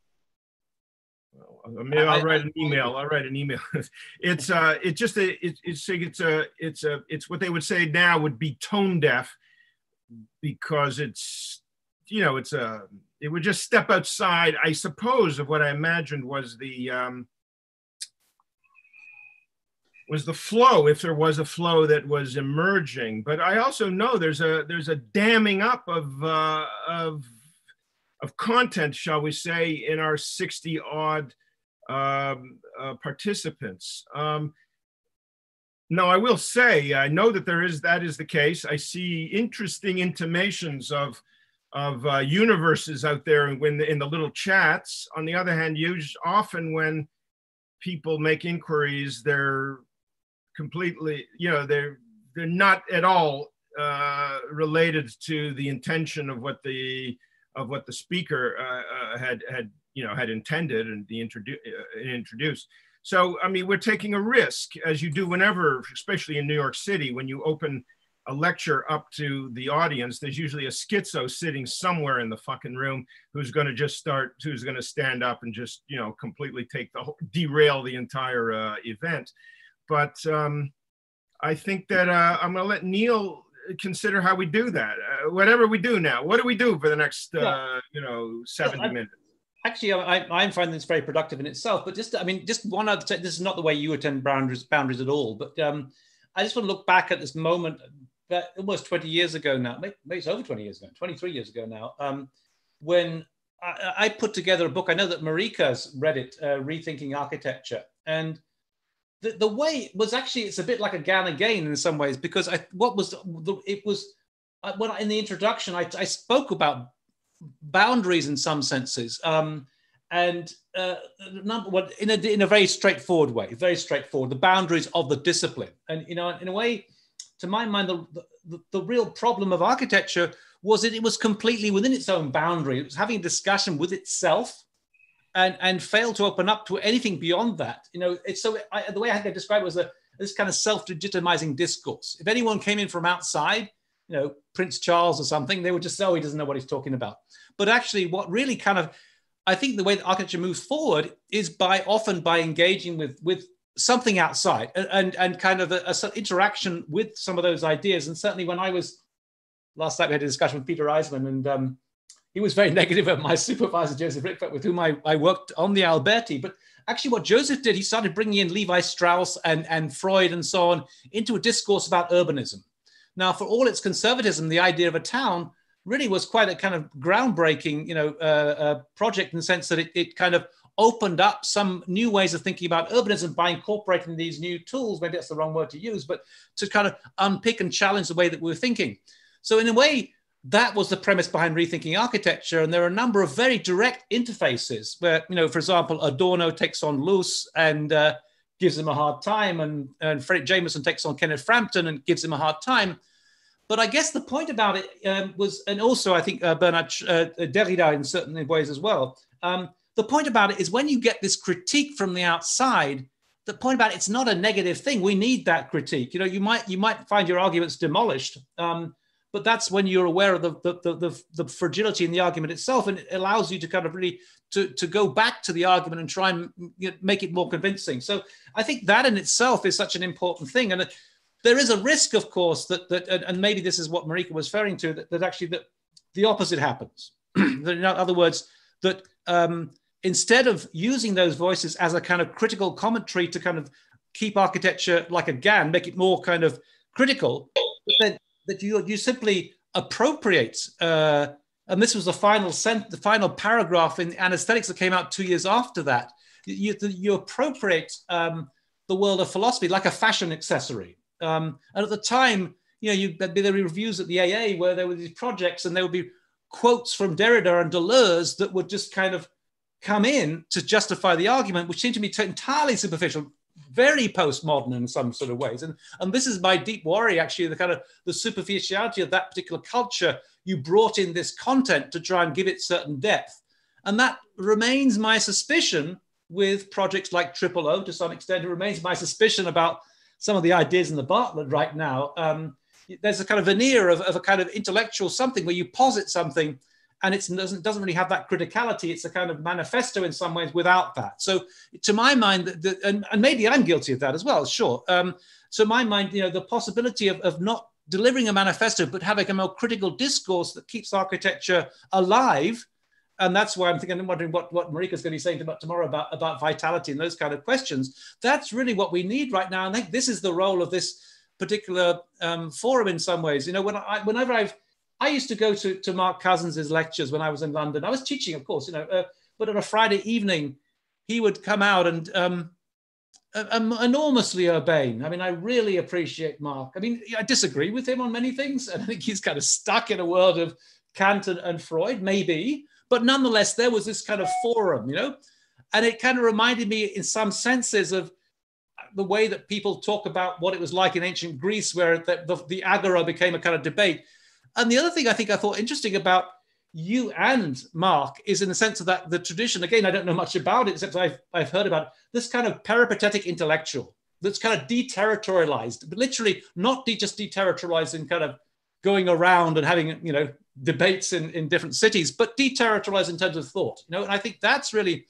Well, maybe I'll write an email. I'll write an email. [LAUGHS] Uh, it's uh, it's just a, it's it's it's a, it's a, it's what they would say now would be tone deaf. because it's you know it's a it would just step outside i suppose of what i imagined was the um, was the flow if there was a flow that was emerging. But i also know there's a there's a damming up of uh, of of content shall we say in our 60 odd um, uh, participants. Um, no i will say i know that there is that is the case. I see interesting intimations of of uh, universes out there when the, in the little chats on the other hand used often when people make inquiries they're completely, you know, they're they're not at all uh, related to the intention of what the of what the speaker uh, uh, had had you know had intended and the introdu- uh, introduced. So I mean, we're taking a risk as you do whenever, especially in New York City, when you open a lecture up to the audience, there's usually a schizo sitting somewhere in the fucking room who's going to just start, who's going to stand up and just, you know, completely take the whole, derail the entire uh, event but um, I think that uh, I'm going to let Neil consider how we do that. Uh, whatever we do now, what do we do for the next, uh, yeah. you know, 70 yeah, minutes? Actually, I, I'm finding this very productive in itself. But just, I mean, just one other. This is not the way you attend boundaries, boundaries at all. But um, I just want to look back at this moment that almost 20 years ago now. Maybe, it's over 20 years ago, 23 years ago now. Um, when I, I, put together a book. I know that Marrikka's read it, uh, Rethinking Architecture, and the, the way it was actually it's a bit like a GAN again in some ways because I what was the, it was uh, when I, in the introduction I, I spoke about boundaries in some senses um, and uh, number one in a, in a very straightforward way very straightforward the boundaries of the discipline and you know in a way to my mind the, the, the real problem of architecture was that it was completely within its own boundary it was having a discussion with itself and and fail to open up to anything beyond that. You know, it's so I, the way I had to describe it was a this kind of self-legitimizing discourse. If anyone came in from outside, you know, Prince Charles or something, they would just say, "Oh, he doesn't know what he's talking about." But actually, what really kind of I think the way that architecture moves forward is by often by engaging with with something outside and and, kind of a, a interaction with some of those ideas. And certainly, when I was last night, we had a discussion with Peter Eisenman, and um, he was very [LAUGHS] negative of my supervisor, Joseph Rykwert, with whom I, I worked on the Alberti. But actually, what Joseph did, he started bringing in Levi Strauss and, and Freud and so on into a discourse about urbanism. Now, for all its conservatism, the idea of a town really was quite a kind of groundbreaking, you know, uh, uh, project in the sense that it, it kind of opened up some new ways of thinking about urbanism by incorporating these new tools. Maybe that's the wrong word to use, but to kind of unpick and challenge the way that we we're thinking. So, in a way, that was the premise behind rethinking architecture. And there are a number of very direct interfaces where, you know, for example, Adorno takes on Loos and uh, gives him a hard time, and, and Fredric Jameson takes on Kenneth Frampton and gives him a hard time. But I guess the point about it um, was, and also I think uh, Bernard uh, Derrida in certain ways as well. Um, the point about it is when you get this critique from the outside, the point about it, it's not a negative thing. We need that critique. You know, you might you might find your arguments demolished. Um, but that's when you're aware of the, the, the, the, fragility in the argument itself and it allows you to kind of really to, to go back to the argument and try and make it more convincing so i think that in itself is such an important thing and there is a risk of course that, that and maybe this is what Marrikka was referring to that, that actually that the opposite happens [CLEARS THROAT] in other words that um, instead of using those voices as a kind of critical commentary to kind of keep architecture like a GAN, make it more kind of critical, then that you you simply appropriate. Uh, and this was the final sent, the final paragraph in anesthetics that came out two years after that. You, you appropriate um, the world of philosophy like a fashion accessory. Um, and at the time, you know, you, there'd be the reviews at the AA where there were these projects and there would be quotes from Derrida and Deleuze that would just kind of come in to justify the argument, which seemed to me entirely superficial very postmodern in some sort of ways. And, and this is my deep worry, actually, the kind of the superficiality of that particular culture. You brought in this content to try and give it certain depth. And that remains my suspicion with projects like Triple O to some extent. It remains my suspicion about some of the ideas in the Bartlett right now. Um, there's a kind of veneer of, of a kind of intellectual something where you posit something and it doesn't, doesn't really have that criticality. It's a kind of manifesto in some ways without that. So to my mind, the, the, and, and, maybe I'm guilty of that as well, sure. Um, so my mind, you know, the possibility of, of not delivering a manifesto, but having a more critical discourse that keeps architecture alive. And that's why I'm thinking, I'm wondering what, what Marrikka's going to be saying about tomorrow about, about vitality and those kind of questions. That's really what we need right now. And I think this is the role of this particular um, forum in some ways. You know, when I, whenever I've, I used to go to, to Mark Cousins' lectures when I was in London. I was teaching, of course, you know, uh, but on a Friday evening, he would come out and um, um, enormously urbane. I mean, I really appreciate Mark. I mean, I disagree with him on many things, and [LAUGHS] I think he's kind of stuck in a world of Kant and, and Freud, maybe. But nonetheless, there was this kind of forum, you know, and it kind of reminded me, in some senses, of the way that people talk about what it was like in ancient Greece, where the, the, the agora became a kind of debate. And the other thing I think I thought interesting about you and Mark is in the sense of that the tradition, again, I don't know much about it, except I've, I've heard about it, this kind of peripatetic intellectual that's kind of deterritorialized, but literally not de- just deterritorialized in kind of going around and having, you know, debates in, in different cities, but deterritorialized in terms of thought, you know, and I think that's really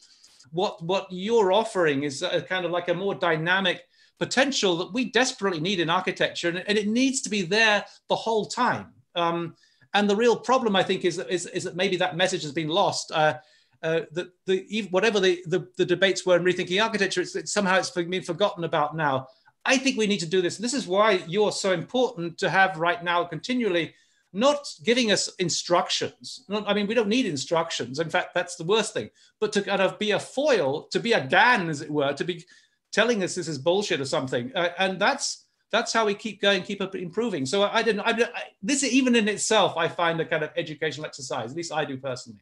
what, what you're offering is a kind of like a more dynamic potential that we desperately need in architecture, and, and it needs to be there the whole time. Um, and the real problem, I think, is, is, is that maybe that message has been lost. Uh, uh, the whatever the, the, the, debates were in rethinking architecture, it's, it's, somehow it's been forgotten about now. I think we need to do this. This is why you're so important to have right now continually, not giving us instructions. Not, I mean, we don't need instructions. In fact, that's the worst thing. But to kind of be a foil, to be a GAN, as it were, to be telling us this is bullshit or something, uh, and that's that's how we keep going, keep up improving. So I, I didn't. I, I, this even in itself, I find a kind of educational exercise. At least I do personally.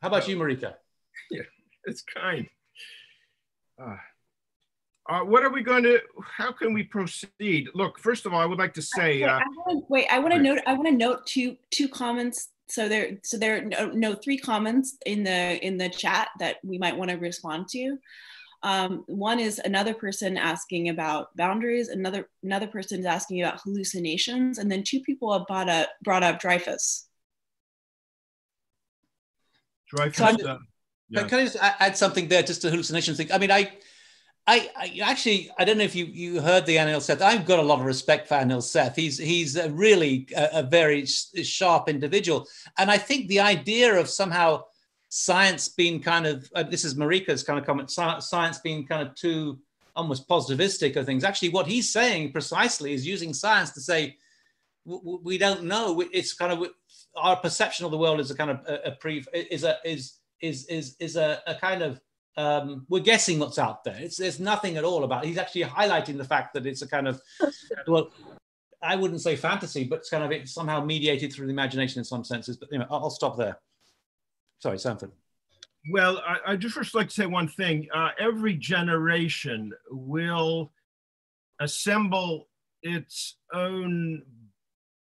How about you, Marrikka? [LAUGHS] Yeah, it's kind. Uh, uh, what are we going to? How can we proceed? Look, first of all, I would like to say. Uh, wait, I want to note. I want to note two two comments. So there, so there are no, no three comments in the in the chat that we might want to respond to. Um, one is another person asking about boundaries, another another person is asking about hallucinations, and then two people have brought up brought up Dreyfus. Dreyfus. So uh, yeah. Can I just add something there, just a hallucination thing? I mean, I. I, I, actually I don't know if you you heard the Anil Seth. I've got a lot of respect for Anil Seth. He's he's a really a, a very sharp individual, and I think the idea of somehow science being kind of uh, this is Marrikka's kind of comment science being kind of too almost positivistic of things actually what he's saying precisely is using science to say we don't know it's kind of our perception of the world is a kind of a, a pre is a is is is is a, a kind of um, we're guessing what's out there. It's there's nothing at all about. It. He's actually highlighting the fact that it's a kind of [LAUGHS] well, I wouldn't say fantasy, but it's kind of it's somehow mediated through the imagination in some senses. But you know, I'll, I'll stop there. Sorry, Sanford. Well, I, I just first like to say one thing. Uh, every generation will assemble its own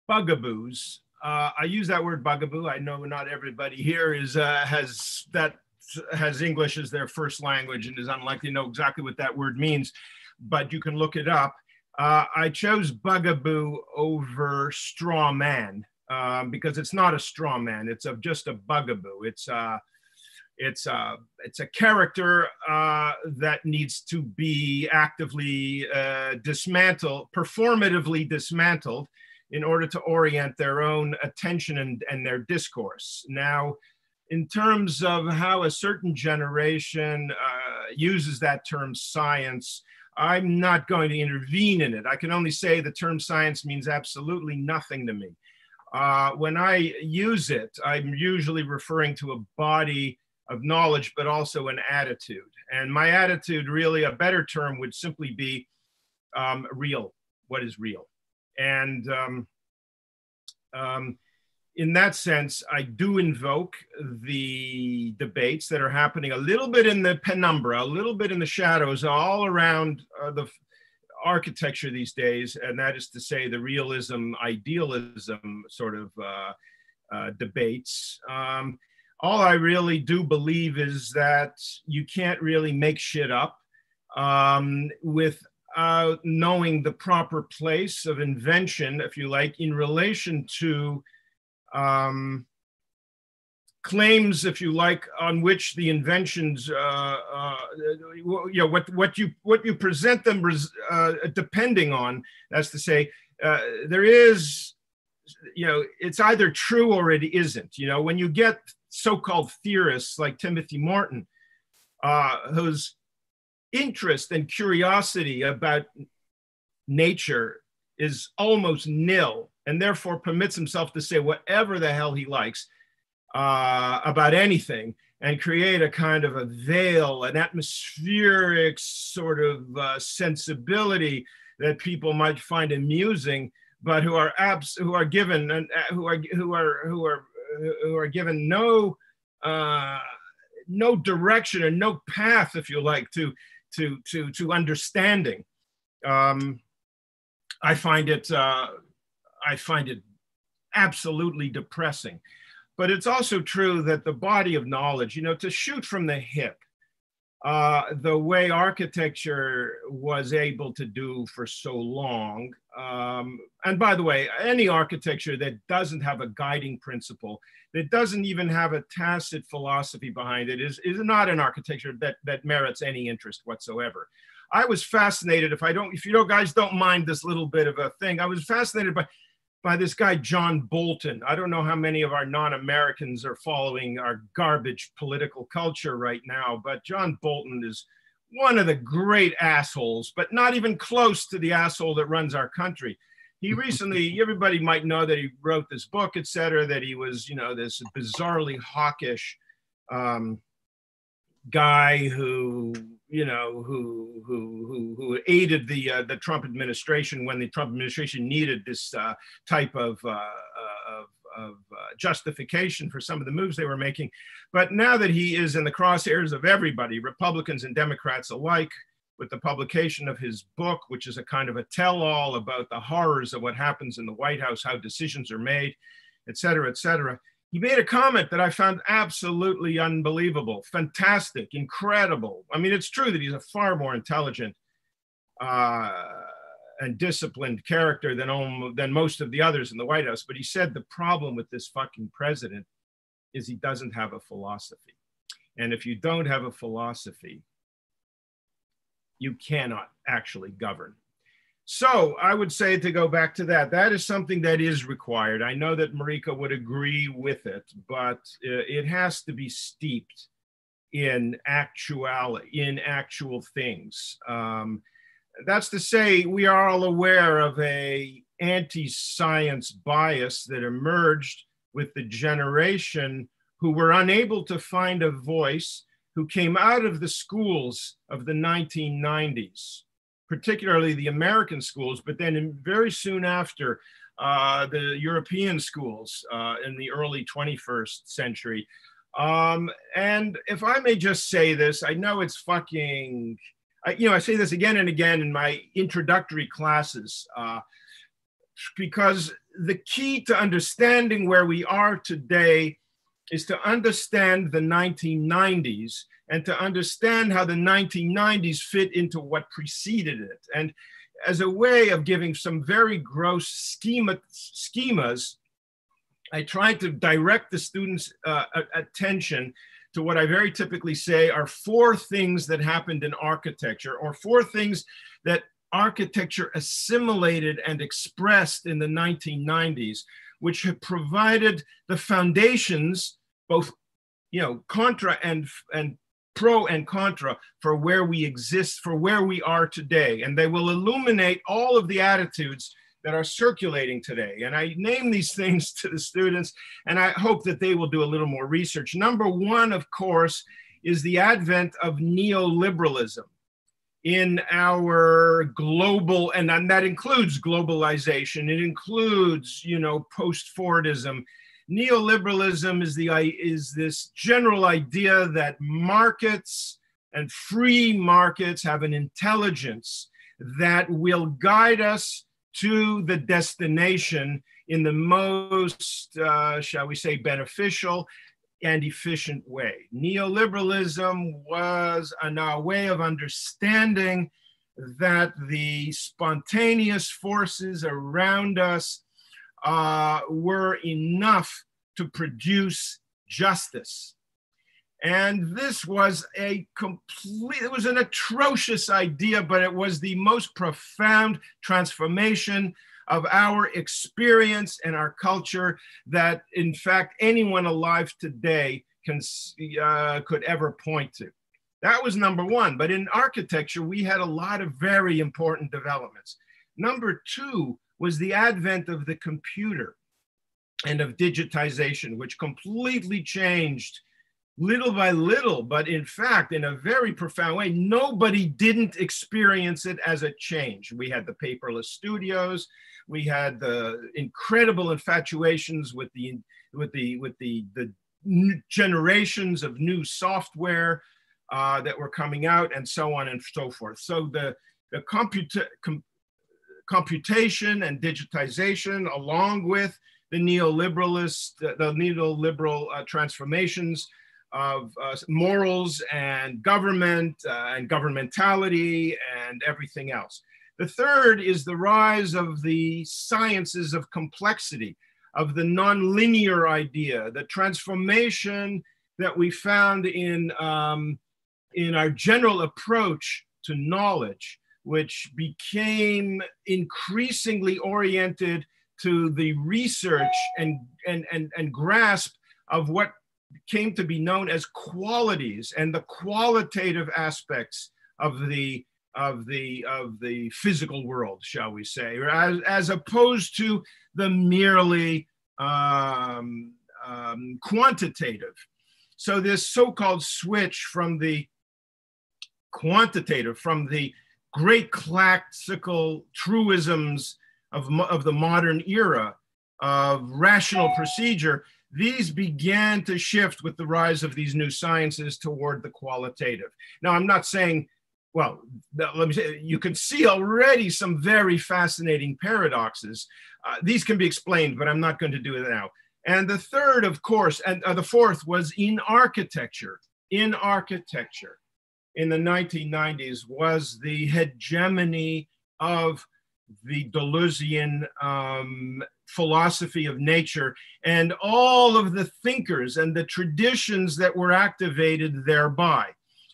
bugaboos. Uh, I use that word bugaboo. I know not everybody here is uh, has that has English as their first language and is unlikely to know exactly what that word means, but you can look it up. Uh, I chose bugaboo over straw man um, because it's not a straw man. It's a, just a bugaboo. It's uh, it's uh, it's a character uh, that needs to be actively uh, dismantled, performatively dismantled, in order to orient their own attention and, and their discourse. Now, in terms of how a certain generation uh, uses that term science, I'm not going to intervene in it. I can only say the term science means absolutely nothing to me. Uh, when I use it, I'm usually referring to a body of knowledge, but also an attitude. And my attitude, really, a better term would simply be um, real. What is real? And um, um, in that sense, I do invoke the debates that are happening a little bit in the penumbra, a little bit in the shadows, all around uh, the architecture these days, and that is to say the realism idealism sort of uh, uh, debates. Um, all I really do believe is that you can't really make shit up um, without knowing the proper place of invention, if you like, in relation to um, claims, if you like, on which the inventions, uh, uh, you know, what what you what you present them uh, depending on. That's to say, uh, there is, you know, it's either true or it isn't. You know, when you get so-called theorists like Timothy Morton, uh, whose interest and curiosity about nature is almost nil, and therefore permits himself to say whatever the hell he likes uh, about anything and create a kind of a veil, an atmospheric sort of uh, sensibility that people might find amusing, but who are abs- who are given and uh, who are who are who are who are given no uh, no direction or no path, if you like, to to to to understanding. Um, I find it uh, I find it absolutely depressing. But it's also true that the body of knowledge, you know, to shoot from the hip, uh, the way architecture was able to do for so long. Um, and by the way, any architecture that doesn't have a guiding principle, that doesn't even have a tacit philosophy behind it, is, is not an architecture that, that merits any interest whatsoever. I was fascinated, if I don't, if you know, guys don't mind this little bit of a thing, I was fascinated by by this guy, John Bolton. I don't know how many of our non Americans are following our garbage political culture right now, but John Bolton is one of the great assholes, but not even close to the asshole that runs our country. He [LAUGHS] recently, everybody might know that he wrote this book, et cetera, that he was, you know, this bizarrely hawkish um, guy who you know, who who who, who aided the uh, the Trump administration when the Trump administration needed this uh, type of, uh, of, of uh, justification for some of the moves they were making. But now that he is in the crosshairs of everybody, Republicans and Democrats alike, with the publication of his book, which is a kind of a tell-all about the horrors of what happens in the White House, how decisions are made, et cetera, et cetera he made a comment that I found absolutely unbelievable, fantastic, incredible. I mean, it's true that he's a far more intelligent uh, and disciplined character than, than most of the others in the White House. But he said the problem with this fucking president is he doesn't have a philosophy. And if you don't have a philosophy, you cannot actually govern. So I would say to go back to that, that is something that is required. I know that Marrikka would agree with it, but uh, it has to be steeped in actuality, in actual things. Um, that's to say, we are all aware of a anti-science bias that emerged with the generation who were unable to find a voice, who came out of the schools of the 1990s particularly the American schools, but then very soon after, uh, the European schools uh, in the early 21st century. Um, and if I may just say this, I know it's fucking, I, you know, I say this again and again in my introductory classes, uh, because the key to understanding where we are today is to understand the 1990s and to understand how the 1990s fit into what preceded it. And as a way of giving some very gross schema, schemas, I tried to direct the students' uh, attention to what I very typically say are four things that happened in architecture, or four things that architecture assimilated and expressed in the 1990s, which have provided the foundations, both you know, contra and, and pro and contra for where we exist, for where we are today. And they will illuminate all of the attitudes that are circulating today. And I name these [LAUGHS] things to the students, and I hope that they will do a little more research. Number one, of course, is the advent of neoliberalism in our global, and that includes globalization, it includes, you know, post-Fordism, neoliberalism is the is this general idea that markets and free markets have an intelligence that will guide us to the destination in the most, uh, shall we say, beneficial and efficient way. Neoliberalism was a way of understanding that the spontaneous forces around us uh, were enough to produce justice. And this was a complete, it was an atrocious idea, but it was the most profound transformation of our experience and our culture that, in fact, anyone alive today can uh, could ever point to. That was number one. But in architecture, we had a lot of very important developments. Number two was the advent of the computer and of digitization, which completely changed little by little, but in fact, in a very profound way, nobody didn't experience it as a change. We had the paperless studios, we had the incredible infatuations with the with the with the the generations of new software uh, that were coming out, and so on and so forth. So the the com computation and digitization, along with the neoliberalist, the, the neoliberal uh, transformations of uh, morals and government uh, and governmentality and everything else. The third is the rise of the sciences of complexity, of the nonlinear idea, the transformation that we found in, um, in our general approach to knowledge, which became increasingly oriented to the research and, and, and, and grasp of what came to be known as qualities and the qualitative aspects of the of the of the physical world, shall we say, as, as opposed to the merely um, um, quantitative. So this so-called switch from the quantitative, from the great classical truisms of, of the modern era of rational procedure these began to shift with the rise of these new sciences toward the qualitative. Now, I'm not saying, well, let me say, you can see already some very fascinating paradoxes. Uh, these can be explained, but I'm not going to do it now. And the third, of course, and uh, the fourth was in architecture. In architecture in the 1990s was the hegemony of the Deleuzian um, philosophy of nature and all of the thinkers and the traditions that were activated thereby.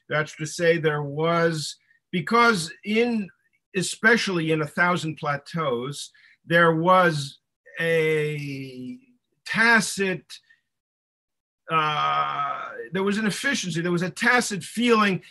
That's to say, there was, because in, especially in A Thousand Plateaus, there was a tacit, uh, there was an efficiency, there was a tacit feeling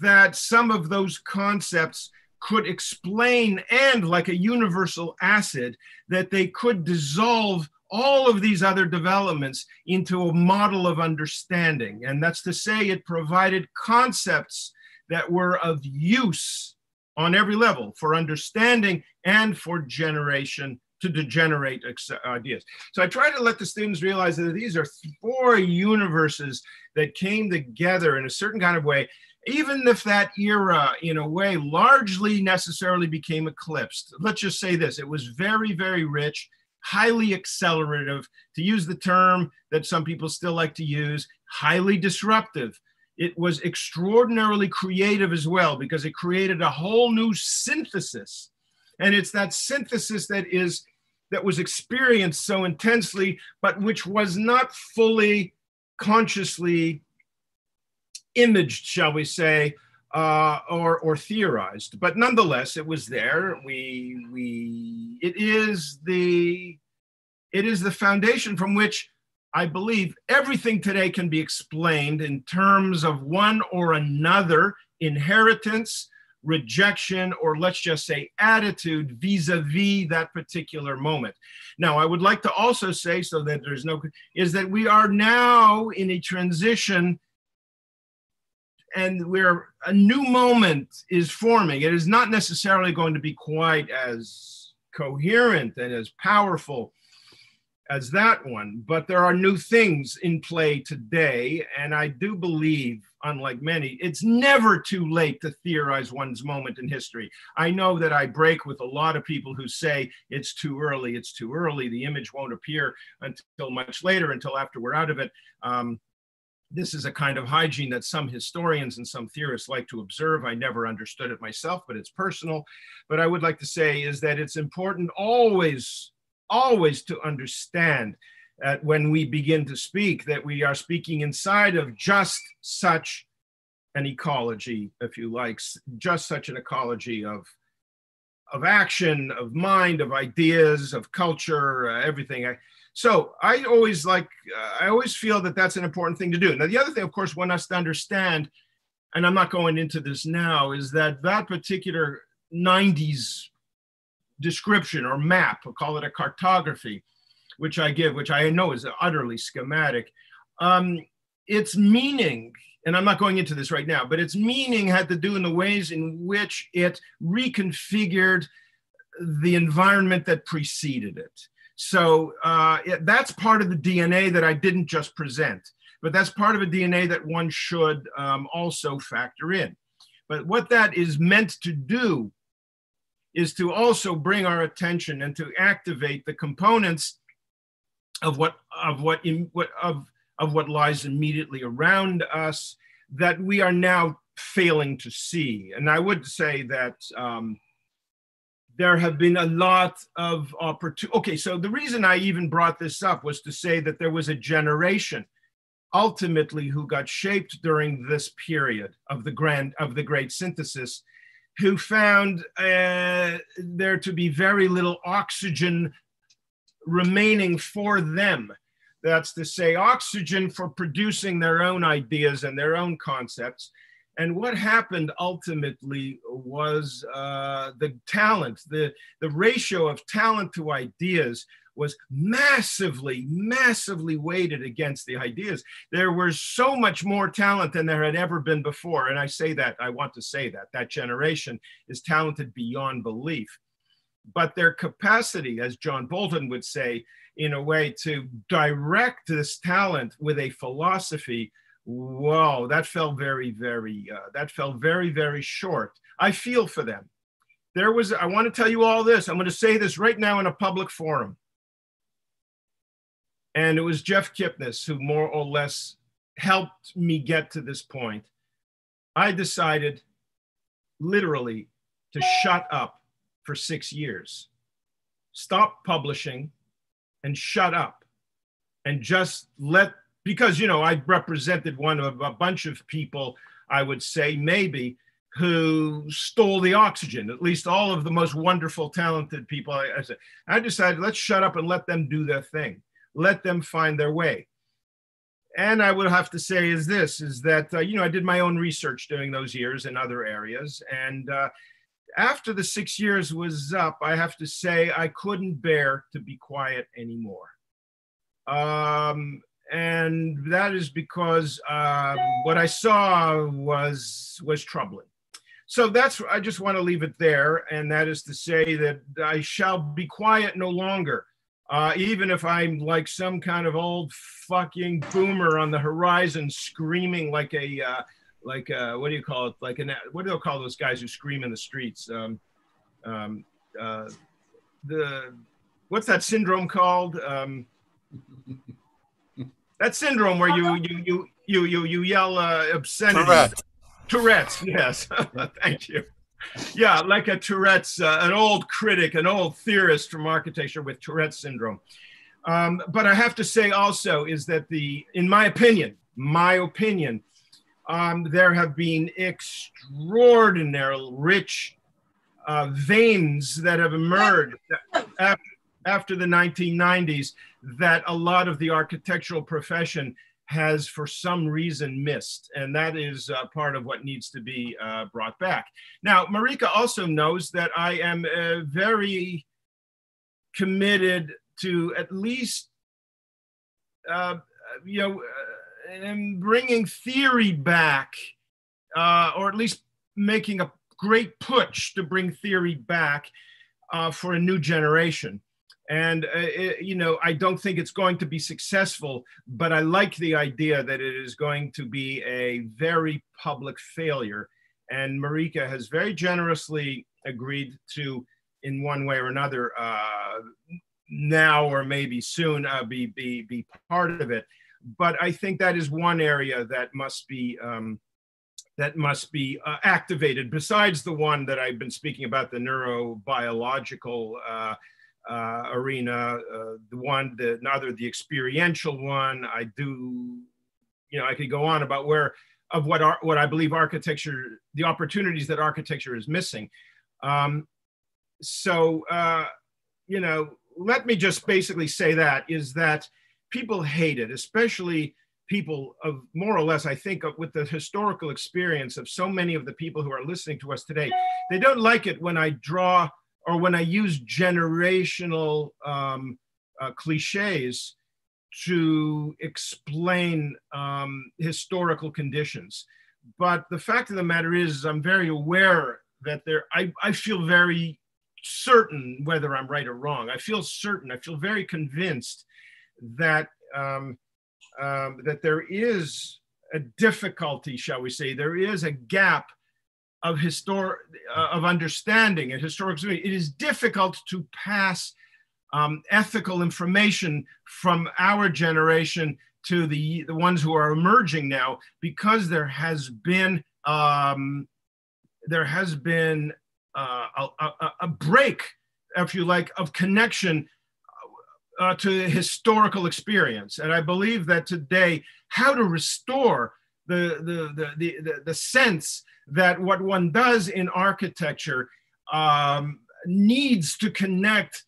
that some of those concepts could explain and like a universal acid that they could dissolve all of these other developments into a model of understanding. And that's to say, it provided concepts that were of use on every level for understanding and for generation to degenerate ideas. So I try to let the students realize that these are four universes that came together in a certain kind of way even if that era, in a way, largely necessarily became eclipsed, let's just say this it was very, very rich, highly accelerative, to use the term that some people still like to use, highly disruptive. It was extraordinarily creative as well because it created a whole new synthesis. And it's that synthesis that is that was experienced so intensely, but which was not fully consciously imaged, shall we say, uh, or, or theorized. But nonetheless, it was there. We, we, it is the, it is the foundation from which I believe everything today can be explained in terms of one or another inheritance, rejection, or let's just say attitude vis a vis that particular moment. Now, I would like to also say, so that there's no, is that we are now in a transition and where a new moment is forming. It is not necessarily going to be quite as coherent and as powerful as that one, but there are new things in play today. And I do believe, unlike many, it's never too late to theorize one's moment in history. I know that I break with a lot of people who say it's too early, it's too early, the image won't appear until much later, until after we're out of it. Um, this is a kind of hygiene that some historians and some theorists like to observe. I never understood it myself, but it's personal. But I would like to say is that it's important always, always to understand that when we begin to speak, that we are speaking inside of just such an ecology, if you like, just such an ecology of of action, of mind, of ideas, of culture, uh, everything. I, so I always like, uh, I always feel that that's an important thing to do. Now, the other thing, of course, one has to understand, and I'm not going into this now, is that that particular 90s description or map, we'll call it a cartography, which I give, which I know is utterly schematic, um, its meaning, and I'm not going into this right now, but its meaning had to do in the ways in which it reconfigured the environment that preceded it. So uh, it, that's part of the DNA that I didn't just present, but that's part of a DNA that one should um, also factor in. But what that is meant to do is to also bring our attention and to activate the components of what of what in what of of what lies immediately around us that we are now failing to see. And I would say that um, there have been a lot of opportunity. Okay, so the reason I even brought this up was to say that there was a generation ultimately who got shaped during this period of the grand of the great synthesis who found uh, there to be very little oxygen remaining for them. That's to say, oxygen for producing their own ideas and their own concepts. And what happened ultimately was uh, the talent, the, the ratio of talent to ideas was massively, massively weighted against the ideas. There was so much more talent than there had ever been before. And I say that, I want to say that, that generation is talented beyond belief. But their capacity, as John Bolton would say, in a way to direct this talent with a philosophy whoa that fell very very uh, that fell very very short. I feel for them. There was i want to tell you all this i'm going to say this right now in a public forum. And it was Jeff Kipnis who more or less helped me get to this point. I decided literally to shut up for six years, stop publishing and shut up and just let, because, you know, I represented one of a bunch of people, I would say maybe, who stole the oxygen, at least all of the most wonderful, talented people. I, I said, I decided let's shut up and let them do their thing let them find their way. And I would have to say is this, is that, uh, you know, I did my own research during those years in other areas. And uh, after the six years was up, I have to say I couldn't bear to be quiet anymore. Um, and that is because uh, what I saw was was troubling. So that's I just want to leave it there, and that is to say that I shall be quiet no longer uh, even if I'm like some kind of old fucking boomer on the horizon screaming like a, uh, like a, what do you call it? Like an, what do they call those guys who scream in the streets? Um, um, uh, the, what's that syndrome called? Um, that syndrome where you, you, you, you, you, you yell uh, obscenity. Tourette's. Tourette's, yes. [LAUGHS] Thank you yeah, like a Tourette's, uh, an old critic, an old theorist from architecture with Tourette's syndrome. Um, but I have to say also is that the, in my opinion, my opinion, um, there have been extraordinary rich uh, veins that have emerged [LAUGHS] after, after the 1990s that a lot of the architectural profession has for some reason missed. And that is uh, part of what needs to be uh, brought back. Now, Marrikka also knows that I am uh, very committed to at least, uh, you know, uh, bringing theory back, uh, or at least making a great push to bring theory back for a new generation and uh, it, you know i don't think it's going to be successful but i like the idea that it is going to be a very public failure. And Marrikka has very generously agreed to in one way or another uh, now or maybe soon uh, be, be, be part of it. But i think that is one area that must be um, that must be uh, activated. Besides the one that I've been speaking about, the neurobiological uh, uh, arena, uh, the one, the neither the experiential one. I do, you know, I could go on about where of what ar- what I believe architecture, the opportunities that architecture is missing. Um, so uh, you know, let me just basically say that is that people hate it, especially people of more or less, I think, with the historical experience of so many of the people who are listening to us today. They don't like it when I draw or when I use generational um, uh, cliches to explain um, historical conditions. But the fact of the matter is, I'm very aware that there, I, I feel very certain whether I'm right or wrong. I feel certain, I feel very convinced that, um, um, that there is a difficulty, shall we say, there is a gap of histor- uh, of understanding and historical. It is difficult to pass um, ethical information from our generation to the the ones who are emerging now because there has been um, there has been uh, a, a, a, break, if you like, of connection uh, to historical experience. And I believe that today, how to restore the, the, the, the, the, sense that what one does in architecture um, needs to connect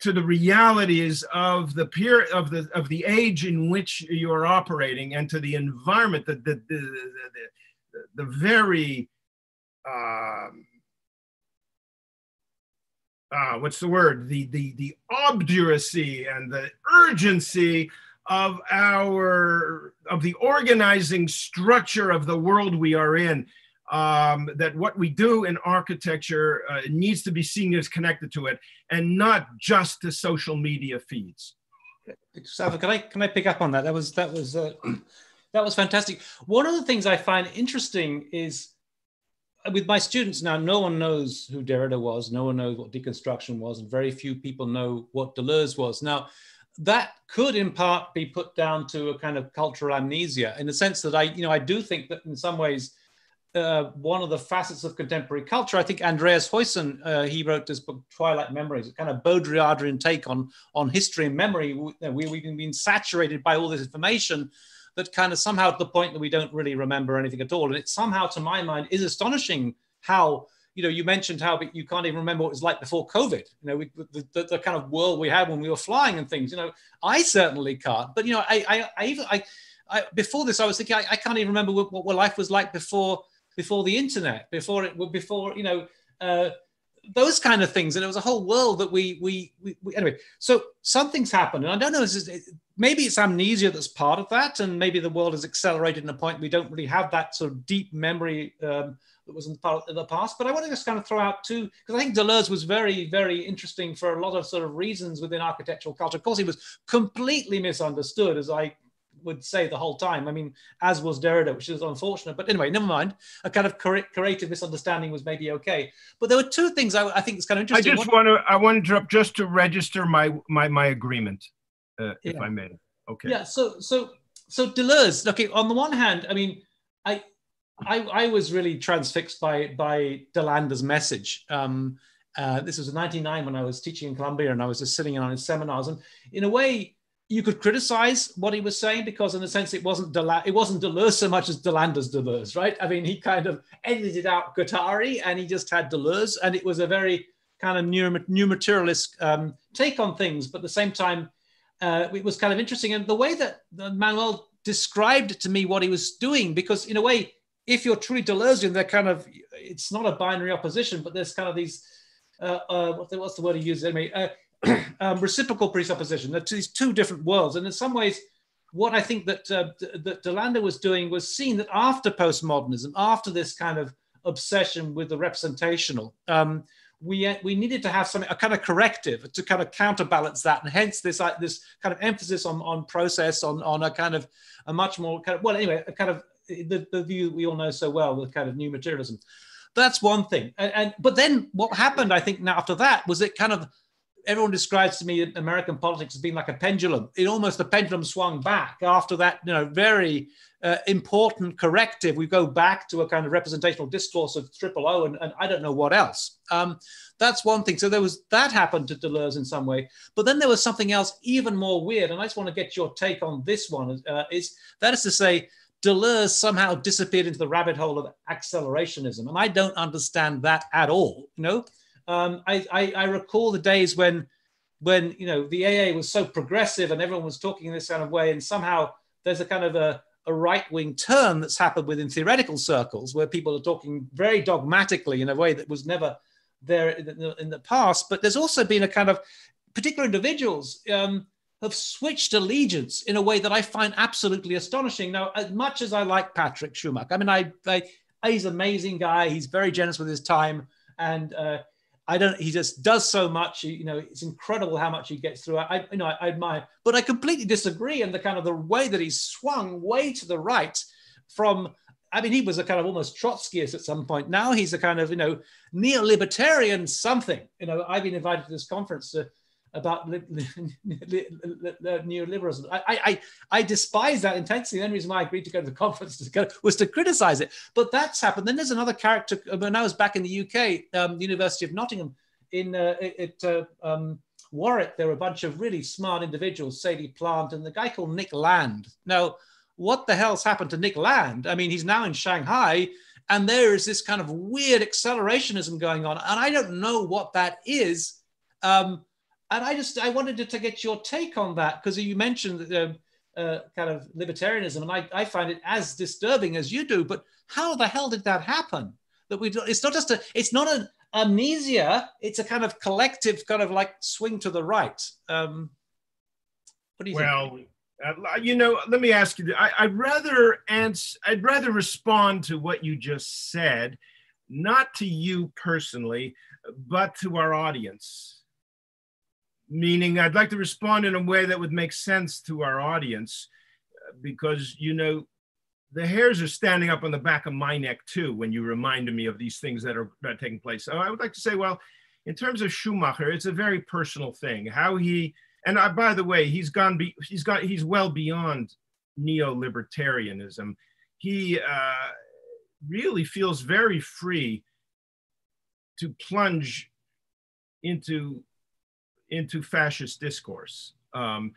to the realities of the peer of the of the age in which you're operating and to the environment the the, the, the, the very um, uh, what's the word? The the the obduracy and the urgency of our of the organizing structure of the world we are in um, that what we do in architecture uh, needs to be seen as connected to it and not just to social media feeds. Sava, can I can I pick up on that? That was that was uh, [CLEARS THROAT] that was fantastic. One of the things I find interesting is uh, with my students now, no one knows who Derrida was, no one knows what deconstruction was, and very few people know what Deleuze was. Now, that could in part be put down to a kind of cultural amnesia in the sense that I, you know, I do think that in some ways uh, one of the facets of contemporary culture. I think Andreas Huyssen, uh, he wrote this book, Twilight Memories, a kind of Baudrillardian take on, on history and memory. We, we've been saturated by all this information that kind of somehow to the point that we don't really remember anything at all. And it somehow, to my mind, is astonishing how, you know, you mentioned how you can't even remember what it was like before COVID, you know, we, the, the, the, kind of world we had when we were flying and things, you know, I certainly can't. But, you know, I, I, I even, I, I, before this, I was thinking, I, I can't even remember what, what life was like before before the internet, before it, before you know, uh, those kind of things. And it was a whole world that we, we, we, we anyway. So something's happened, and I don't know. Just, maybe it's amnesia that's part of that, and maybe the world has accelerated in a point we don't really have that sort of deep memory um, that was in the past. But I want to just kind of throw out two, because I think Deleuze was very, very interesting for a lot of sort of reasons within architectural culture. Of course, he was completely misunderstood, as I would say the whole time. I mean, as was Derrida, which is unfortunate. But anyway, never mind. A kind of creative misunderstanding was maybe okay. But there were two things I, I think is kind of interesting. I just want to I want to interrupt just to register my my my agreement, uh, if. I may. Okay. Yeah. So so so Deleuze. Okay. On the one hand, I mean, I I, I was really transfixed by by DeLanda's message. Um, uh, this was in '99 when I was teaching in Columbia, and I was just sitting in on his seminars. And in a way, you could criticize what he was saying because, in a sense, it wasn't Del- it wasn't Deleuze so much as DeLanda's Deleuze, right? I mean, he kind of edited out Guattari and he just had Deleuze, and it was a very kind of new, new materialist um, take on things. But at the same time, uh, it was kind of interesting, and the way that Manuel described to me what he was doing, because in a way, if you're truly Deleuzean, they're kind of it's not a binary opposition, but there's kind of these uh, uh, what's the word he uses anyway? Uh, [CLEARS THROAT] um, reciprocal presupposition. That these two different worlds, and in some ways, what I think that uh, that DeLanda was doing was seen that after postmodernism, after this kind of obsession with the representational, um, we we needed to have some a kind of corrective to kind of counterbalance that, and hence this uh, this kind of emphasis on on process, on on a kind of a much more kind of well anyway, a kind of the, the view we all know so well, the kind of new materialism. That's one thing, and, and but then what happened, I think, now after that was it kind of everyone describes to me American politics as being like a pendulum. It almost the pendulum swung back after that, you know, very uh, important corrective. We go back to a kind of representational discourse of triple O and, and I don't know what else. Um, that's one thing. So there was that happened to Deleuze in some way, but then there was something else even more weird. And I just want to get your take on this one. Uh, is that is to say, Deleuze somehow disappeared into the rabbit hole of accelerationism, and I don't understand that at all. You know, Um, I, I, I recall the days when when you know the AA was so progressive and everyone was talking in this kind of way, and somehow there's a kind of a, a right wing turn that's happened within theoretical circles where people are talking very dogmatically in a way that was never there in the, in the past. But there's also been a kind of particular individuals um, have switched allegiance in a way that I find absolutely astonishing. Now, as much as I like Patrick Schumacher, I mean, I, I he's an amazing guy. He's very generous with his time, and uh, I don't. He just does so much. You know, it's incredible how much he gets through. I, you know, I, I admire, but I completely disagree in the kind of the way that he's swung way to the right from. I mean, he was a kind of almost Trotskyist at some point. Now he's a kind of you know neo-libertarian something. You know, I've been invited to this conference to about [LAUGHS] li- li- li- neoliberalism. I, I, I despise that intensely. The only reason why I agreed to go to the [LAUGHS] conference to go, was to criticize it. But that's happened. Then there's another character. When I was back in the UK, um, the University of Nottingham, in uh, it, uh, um, Warwick, there were a bunch of really smart individuals, Sadie Plant and the guy called Nick Land. Now, what the hell's happened to Nick Land? I mean, he's now in Shanghai. And there is this kind of weird accelerationism going on. And I don't know what that is. Um, and I just I wanted to, to get your take on that because you mentioned the uh, kind of libertarianism, and I, I find it as disturbing as you do. But how the hell did that happen? That we it's not just a it's not an amnesia. It's a kind of collective kind of like swing to the right. Um, what do you well, think? Uh, you know, let me ask you. I, would rather answer. I'd rather respond to what you just said, not to you personally, but to our audience meaning I'd like to respond in a way that would make sense to our audience because, you know, the hairs are standing up on the back of my neck too when you reminded me of these things that are, that are taking place. So I would like to say, well, in terms of Schumacher, it's a very personal thing. How he and I, by the way, he's gone. Be, he's got. He's well beyond neo-libertarianism. He uh, really feels very free to plunge into into fascist discourse um,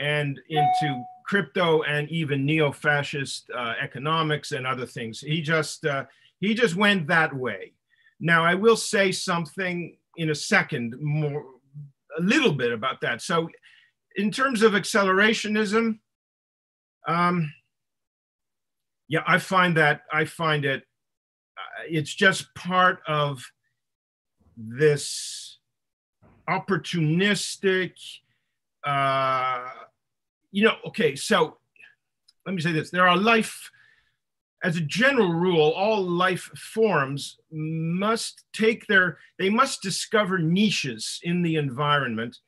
and into crypto and even neo-fascist uh, economics and other things. He just uh, he just went that way. Now I will say something in a second more a little bit about that. So in terms of accelerationism, um, yeah, I find that I find it uh, it's just part of this opportunistic. Uh, you know, okay, so let me say this: there are life, as a general rule, all life forms must take their, they must discover niches in the environment,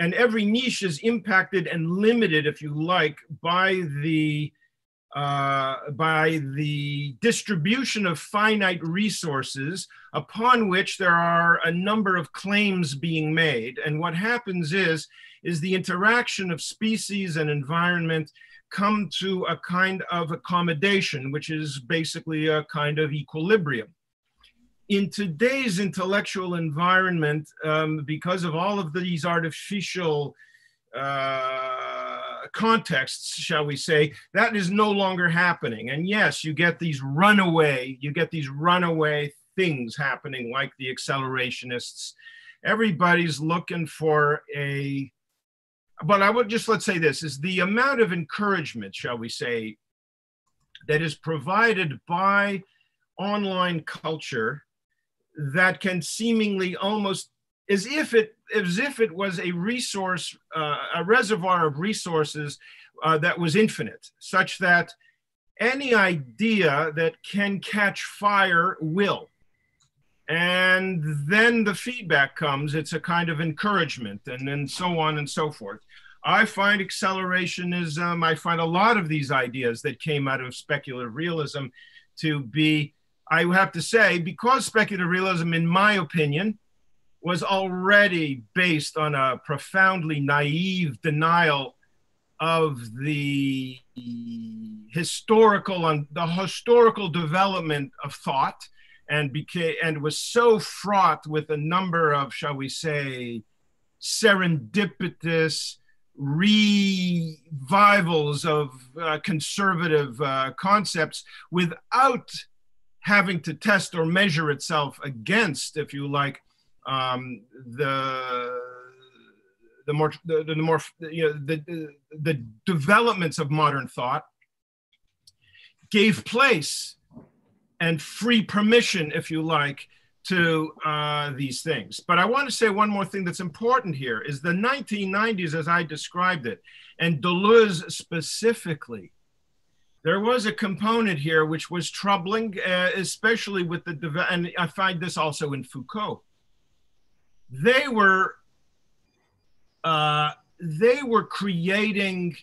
and every niche is impacted and limited, if you like, by the uh, by the distribution of finite resources upon which there are a number of claims being made. And what happens is, is the interaction of species and environment come to a kind of accommodation, which is basically a kind of equilibrium. In today's intellectual environment, um, because of all of these artificial uh, contexts, shall we say, that is no longer happening. And yes, you get these runaway, you get these runaway things happening like the accelerationists. Everybody's looking for a, but I would just let's say this is the amount of encouragement, shall we say, that is provided by online culture that can seemingly almost as if it as if it was a resource, uh, a reservoir of resources uh, that was infinite, such that any idea that can catch fire will. And then the feedback comes, it's a kind of encouragement, and then so on and so forth. I find accelerationism, I find a lot of these ideas that came out of speculative realism to be, I have to say, because speculative realism, in my opinion, was already based on a profoundly naive denial of the historical and the historical development of thought and became and was so fraught with a number of shall we say serendipitous revivals of uh, conservative uh, concepts without having to test or measure itself against if you like um, the the more the, the more you know the, the developments of modern thought gave place and free permission, if you like, to uh, these things. But I want to say one more thing that's important here is the 1990s, as I described it, and Deleuze specifically. There was a component here which was troubling, uh, especially with the, and I find this also in Foucault. They were, uh, they were creating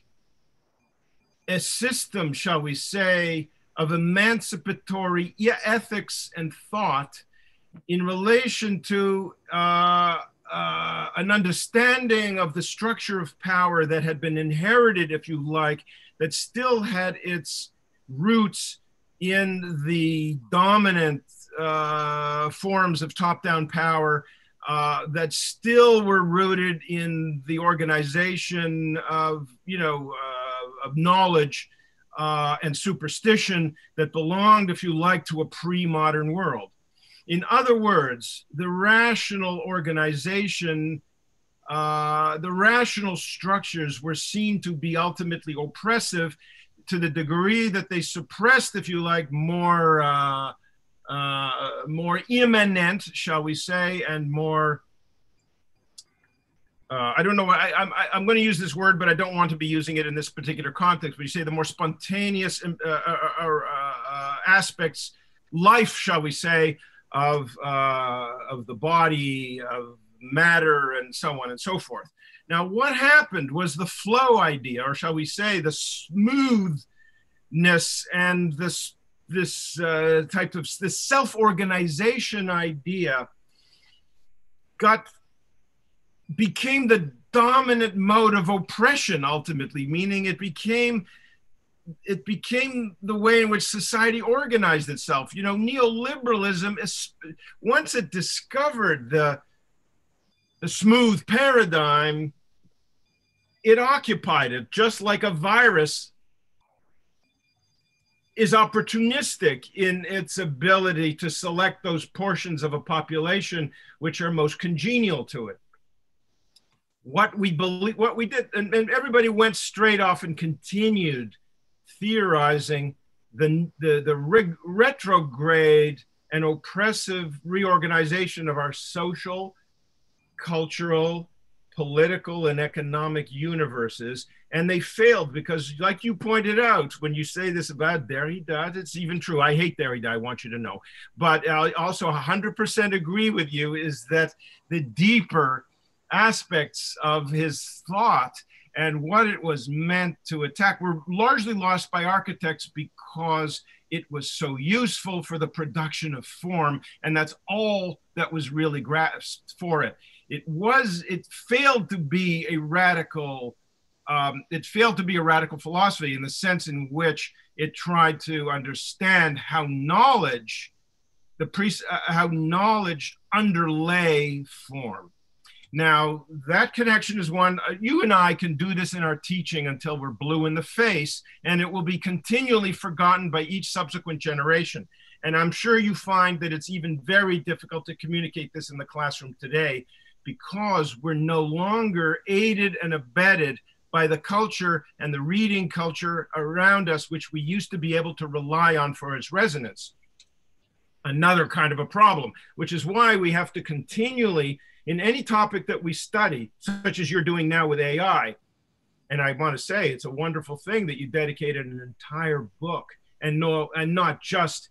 a system, shall we say, of emancipatory ethics and thought in relation to uh, uh, an understanding of the structure of power that had been inherited, if you like, that still had its roots in the dominant uh, forms of top down power. Uh, that still were rooted in the organization of, you know, uh, of knowledge uh, and superstition that belonged, if you like, to a pre modern world. In other words, the rational organization, uh, the rational structures were seen to be ultimately oppressive to the degree that they suppressed, if you like, more. Uh, more immanent, shall we say, and more uh, I don't know. I, I'm, I'm going to use this word, but I don't want to be using it in this particular context. But you say the more spontaneous um, uh, uh, uh, uh, aspects, life, shall we say, of uh, of the body, of matter, and so on and so forth. Now, what happened was the flow idea, or shall we say, the smoothness and this this uh, type of this self-organization idea got became the dominant mode of oppression ultimately meaning it became it became the way in which society organized itself. You know neoliberalism is once it discovered the the smooth paradigm it occupied it just like a virus is opportunistic in its ability to select those portions of a population which are most congenial to it what we believe, what we did, and, and everybody went straight off and continued theorizing the the, the rig, retrograde and oppressive reorganization of our social, cultural, political, and economic universes. And they failed because, like you pointed out, when you say this about Derrida, it's even true. I hate Derrida, I want you to know. But I also 100% agree with you is that the deeper aspects of his thought and what it was meant to attack were largely lost by architects because it was so useful for the production of form and that's all that was really grasped for it it was it failed to be a radical um, it failed to be a radical philosophy in the sense in which it tried to understand how knowledge the pre uh, how knowledge underlay form now, that connection is one, uh, you and I can do this in our teaching until we're blue in the face, and it will be continually forgotten by each subsequent generation. And I'm sure you find that it's even very difficult to communicate this in the classroom today because we're no longer aided and abetted by the culture and the reading culture around us, which we used to be able to rely on for its resonance. Another kind of a problem, which is why we have to continually in any topic that we study, such as you're doing now with AI. And I want to say it's a wonderful thing that you dedicated an entire book and no and not just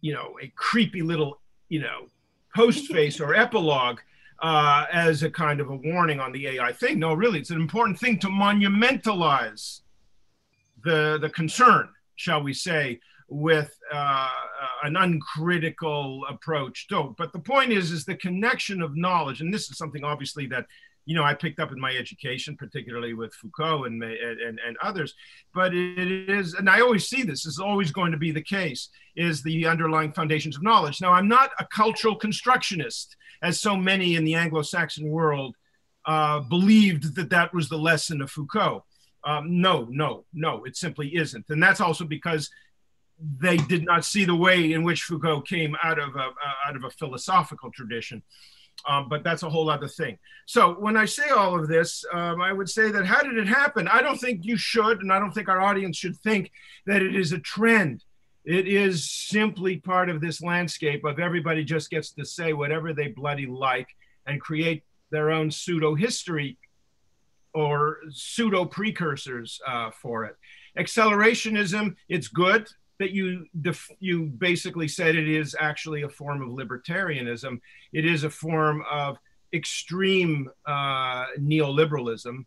you know a creepy little you know postface or [LAUGHS] epilogue uh, as a kind of a warning on the AI thing. No, really, it's an important thing to monumentalize the the concern, shall we say, with uh, an uncritical approach. So, but the point is, is the connection of knowledge, and this is something obviously that you know I picked up in my education, particularly with Foucault and and, and others. But it is, and I always see this is always going to be the case, is the underlying foundations of knowledge. Now, I'm not a cultural constructionist, as so many in the Anglo-Saxon world uh, believed that that was the lesson of Foucault. Um, no, no, no, it simply isn't. And that's also because they did not see the way in which Foucault came out of a, out of a philosophical tradition. Um, but that's a whole other thing. So when I say all of this, um, I would say that how did it happen? I don't think you should, and I don't think our audience should think that it is a trend. It is simply part of this landscape of everybody just gets to say whatever they bloody like and create their own pseudo history or pseudo precursors uh, for it. Accelerationism, it's good that you def- you basically said it is actually a form of libertarianism. It is a form of extreme uh, neoliberalism.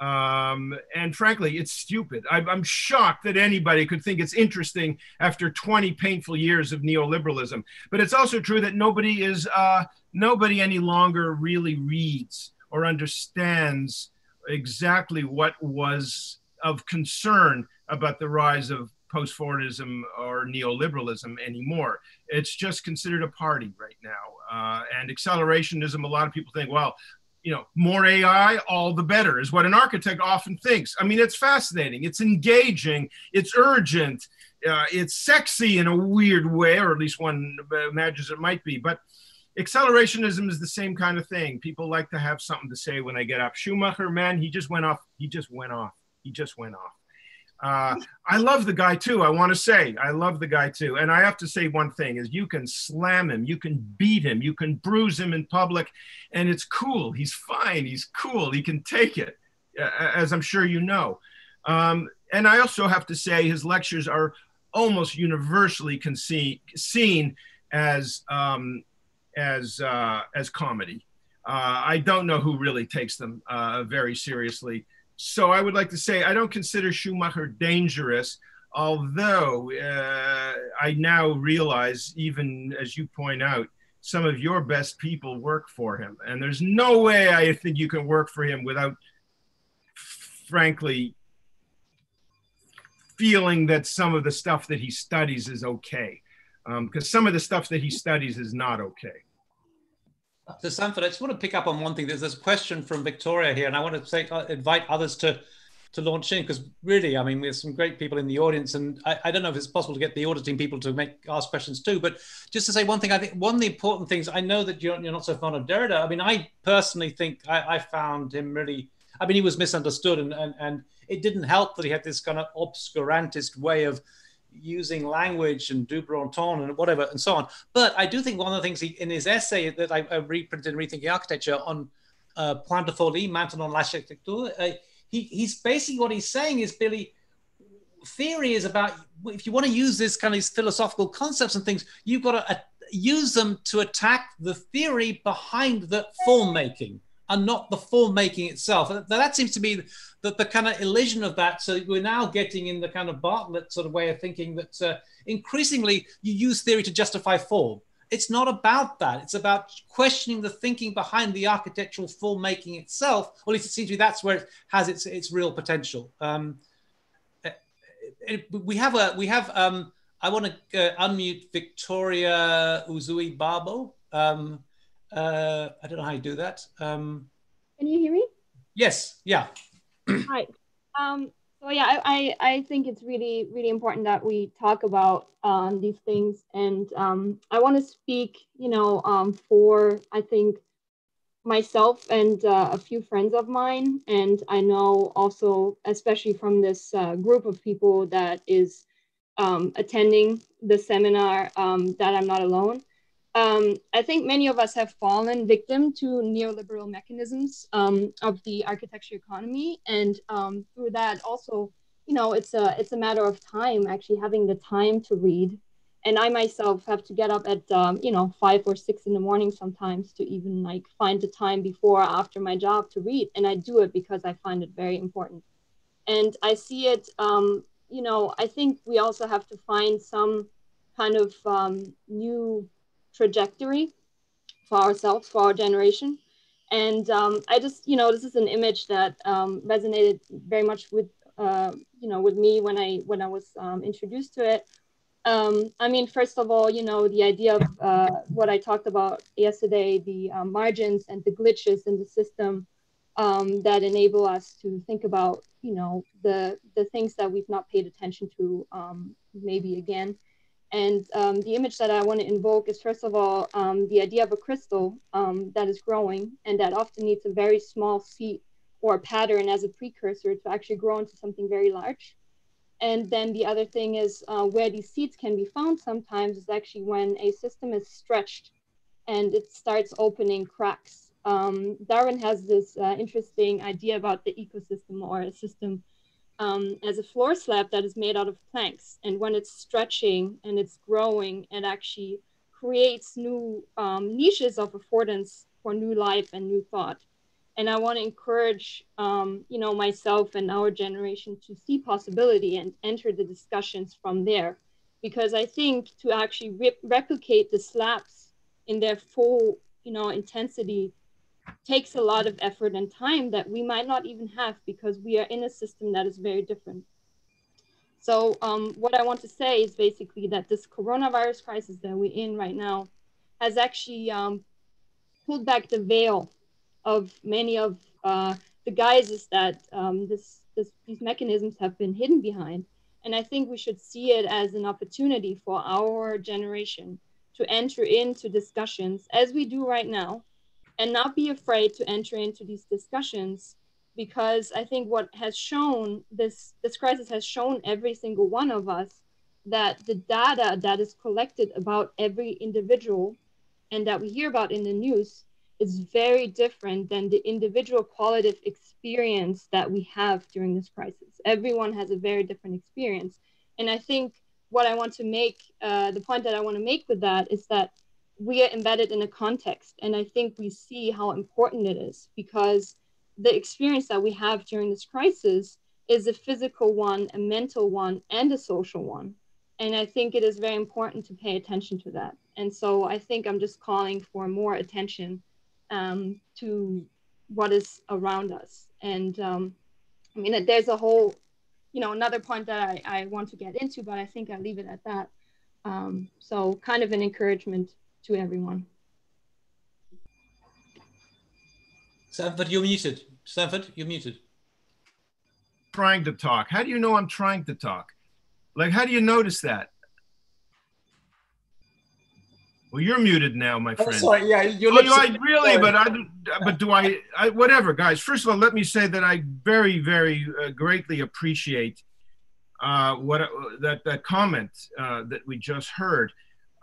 Um, and frankly, it's stupid. I, I'm shocked that anybody could think it's interesting after 20 painful years of neoliberalism. But it's also true that nobody is uh, nobody any longer really reads or understands exactly what was of concern about the rise of post-Fordism or neoliberalism anymore. It's just considered a party right now. Uh, and accelerationism, a lot of people think, well, you know, more AI, all the better, is what an architect often thinks. I mean, it's fascinating, it's engaging, it's urgent, uh, it's sexy in a weird way, or at least one imagines it might be. But accelerationism is the same kind of thing. People like to have something to say when they get up. Schumacher, man, he just went off. He just went off. He just went off. Uh, I love the guy too. I want to say I love the guy too. And I have to say one thing is you can slam him, you can beat him, you can bruise him in public, and it's cool. He's fine. He's cool. He can take it, as I'm sure you know. Um, and I also have to say his lectures are almost universally seen as um, as uh, as comedy. Uh, I don't know who really takes them uh, very seriously. So I would like to say I don't consider Schumacher dangerous, although uh, I now realize, even as you point out, some of your best people work for him. And there's no way I think you can work for him without, frankly, feeling that some of the stuff that he studies is okay. Because um, some of the stuff that he studies is not okay. So Sanford, I just want to pick up on one thing. There's this question from Victoria here, and I want to say, uh, invite others to to launch in because really, I mean, there's some great people in the audience, and I, I, don't know if it's possible to get the auditing people to make ask questions too. But just to say one thing, I think one of the important things I know that you're, you're not so fond of Derrida. I mean, I personally think I, I found him really. I mean, he was misunderstood, and, and and it didn't help that he had this kind of obscurantist way of using language and double entendre and whatever and so on. But I do think one of the things he, in his essay that I, I reprinted in Rethinking Architecture on uh, Point de Folie, Maintenant l'architecture, uh, he, he's basically what he's saying is, Billy, theory is about if you want to use this kind of philosophical concepts and things, you've got to uh, use them to attack the theory behind the form making and not the form making itself. And that seems to be the, the kind of illusion of that. So we're now getting in the kind of Bartlett sort of way of thinking that uh, increasingly you use theory to justify form. It's not about that. It's about questioning the thinking behind the architectural form making itself. Or at least it seems to me that's where it has its its real potential. Um, it, it, we have a we have. Um, I want to uh, unmute Victoria Uzui Babo. Um, uh, I don't know how you do that. Um, Can you hear me? Yes. Yeah. [CLEARS THROAT] right. Um, so yeah, I, I, I, think it's really, really important that we talk about um, these things. And um, I want to speak, you know, um, for, I think, myself and uh, a few friends of mine. And I know also, especially from this uh, group of people that is um, attending the seminar, um, that I'm not alone um, I think many of us have fallen victim to neoliberal mechanisms um, of the architecture economy, and um, through that also, you know, it's a it's a matter of time actually having the time to read. And I myself have to get up at um, you know five or six in the morning sometimes to even like find the time before or after my job to read, and I do it because I find it very important. And I see it, um, you know, I think we also have to find some kind of um, new trajectory for ourselves, for our generation. And um, I just, you know, this is an image that um, resonated very much with, uh, you know, with me when I when I was um, introduced to it. Um, I mean, first of all, you know, the idea of uh, what I talked about yesterday, the uh, margins and the glitches in the system um, that enable us to think about, you know, the the things that we've not paid attention to maybe again. And um, the image that I want to invoke is first of all um, the idea of a crystal um, that is growing and that often needs a very small seed or pattern as a precursor to actually grow into something very large. And then the other thing is uh, where these seeds can be found sometimes is actually when a system is stretched and it starts opening cracks. Um, Darwin has this uh, interesting idea about the ecosystem or a system um, as a floor slab that is made out of planks. And when it's stretching and it's growing, it actually creates new um, niches of affordance for new life and new thought and I want to encourage, um, you know, myself and our generation to see possibility and enter the discussions from there, because I think to actually re- replicate the slabs in their full, you know, intensity takes a lot of effort and time that we might not even have because we are in a system that is very different. So um, what I want to say is basically that this coronavirus crisis that we're in right now has actually um, pulled back the veil of many of uh, the guises that um, this, this, these mechanisms have been hidden behind. And I think we should see it as an opportunity for our generation to enter into discussions as we do right now and not be afraid to enter into these discussions because I think what has shown this this crisis has shown every single one of us that the data that is collected about every individual and that we hear about in the news is very different than the individual qualitative experience that we have during this crisis. Everyone has a very different experience. And I think what I want to make, uh, the point that I want to make with that is that we are embedded in a context. And I think we see how important it is because the experience that we have during this crisis is a physical one, a mental one, and a social one. And I think it is very important to pay attention to that. And so I think I'm just calling for more attention um, to what is around us. And um, I mean, there's a whole, you know, another point that I, I want to get into, but I think I'll leave it at that. Um, so kind of an encouragement to everyone. Sanford, you're muted. Sanford, you're muted. Trying to talk. How do you know I'm trying to talk? Like, how do you notice that? Well, you're muted now, my friend. Oh, sorry, yeah, you're oh, I really, but I, but do I, I, Whatever, guys. First of all, let me say that I very, very uh, greatly appreciate uh, what uh, that that comment uh, that we just heard,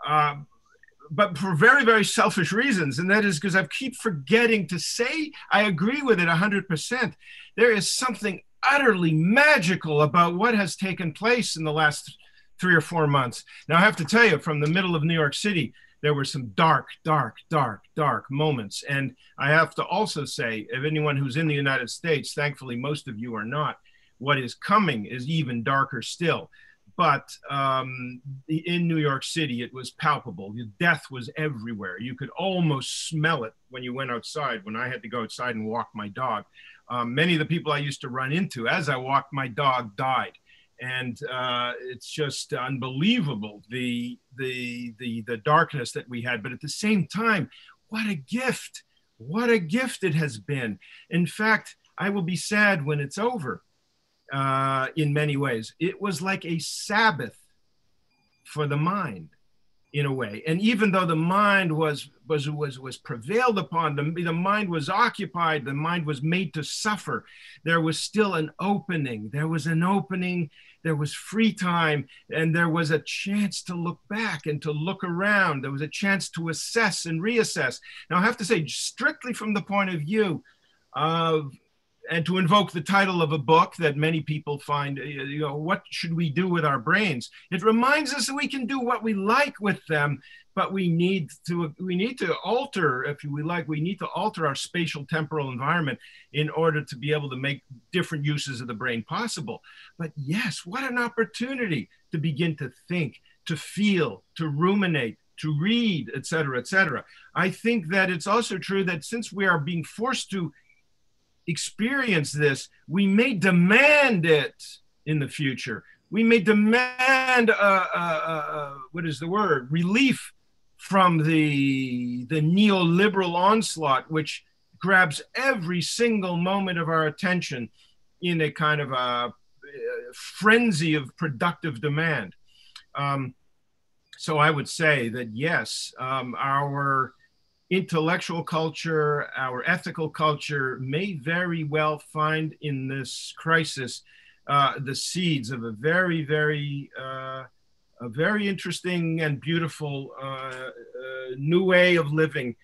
uh, but for very, very selfish reasons, and that is because I keep forgetting to say I agree with it hundred percent. There is something utterly magical about what has taken place in the last three or four months. Now, I have to tell you, from the middle of New York City there were some dark, dark, dark, dark moments. And I have to also say, if anyone who's in the United States, thankfully most of you are not, what is coming is even darker still. But um, in New York City, it was palpable. The death was everywhere. You could almost smell it when you went outside. When I had to go outside and walk my dog, um, many of the people I used to run into as I walked my dog died and uh, it's just unbelievable the the the the darkness that we had but at the same time what a gift what a gift it has been in fact i will be sad when it's over uh, in many ways it was like a sabbath for the mind in a way and even though the mind was was was was prevailed upon the, the mind was occupied the mind was made to suffer there was still an opening there was an opening there was free time and there was a chance to look back and to look around. There was a chance to assess and reassess. Now, I have to say, strictly from the point of view of and to invoke the title of a book that many people find, uh, you know, what should we do with our brains? It reminds us that we can do what we like with them, but we need to we need to alter, if we like, we need to alter our spatial temporal environment in order to be able to make different uses of the brain possible. But yes, what an opportunity to begin to think, to feel, to ruminate, to read, et cetera, et cetera. I think that it's also true that since we are being forced to experience this, we may demand it in the future. We may demand, uh, uh, uh, what is the word, relief from the, the neoliberal onslaught, which grabs every single moment of our attention in a kind of a, a frenzy of productive demand. Um, so I would say that yes, um, our intellectual culture, our ethical culture may very well find in this crisis uh, the seeds of a very, very, uh, a very interesting and beautiful uh, uh new way of living,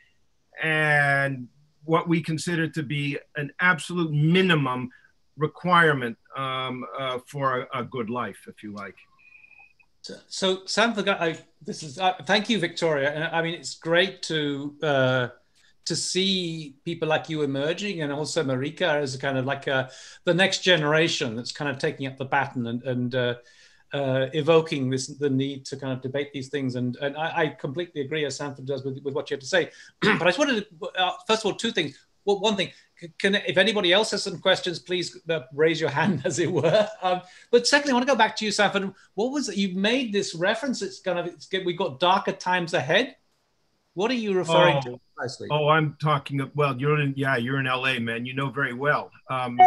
and what we consider to be an absolute minimum requirement um, uh, for a, a good life, if you like. So, Sam, I, this is uh, thank you, Victoria. And I mean, it's great to uh, to see people like you emerging, and also Marrikka as a kind of like a, uh, the next generation that's kind of taking up the baton and, and uh, uh, evoking this the need to kind of debate these things. And and I, I completely agree, as Sanford does, with, with what you have to say. [CLEARS THROAT] but I just wanted to uh, first of all two things. Well, one thing, can if anybody else has some questions, please uh, raise your hand, [LAUGHS] as it were. Um, but secondly, I want to go back to you, Sanford. What was it? You made this reference. It's kind of it's, we've got darker times ahead. What are you referring oh, to precisely? Oh, I'm talking. Well, you're in. Yeah, you're in LA, man. You know very well. Um,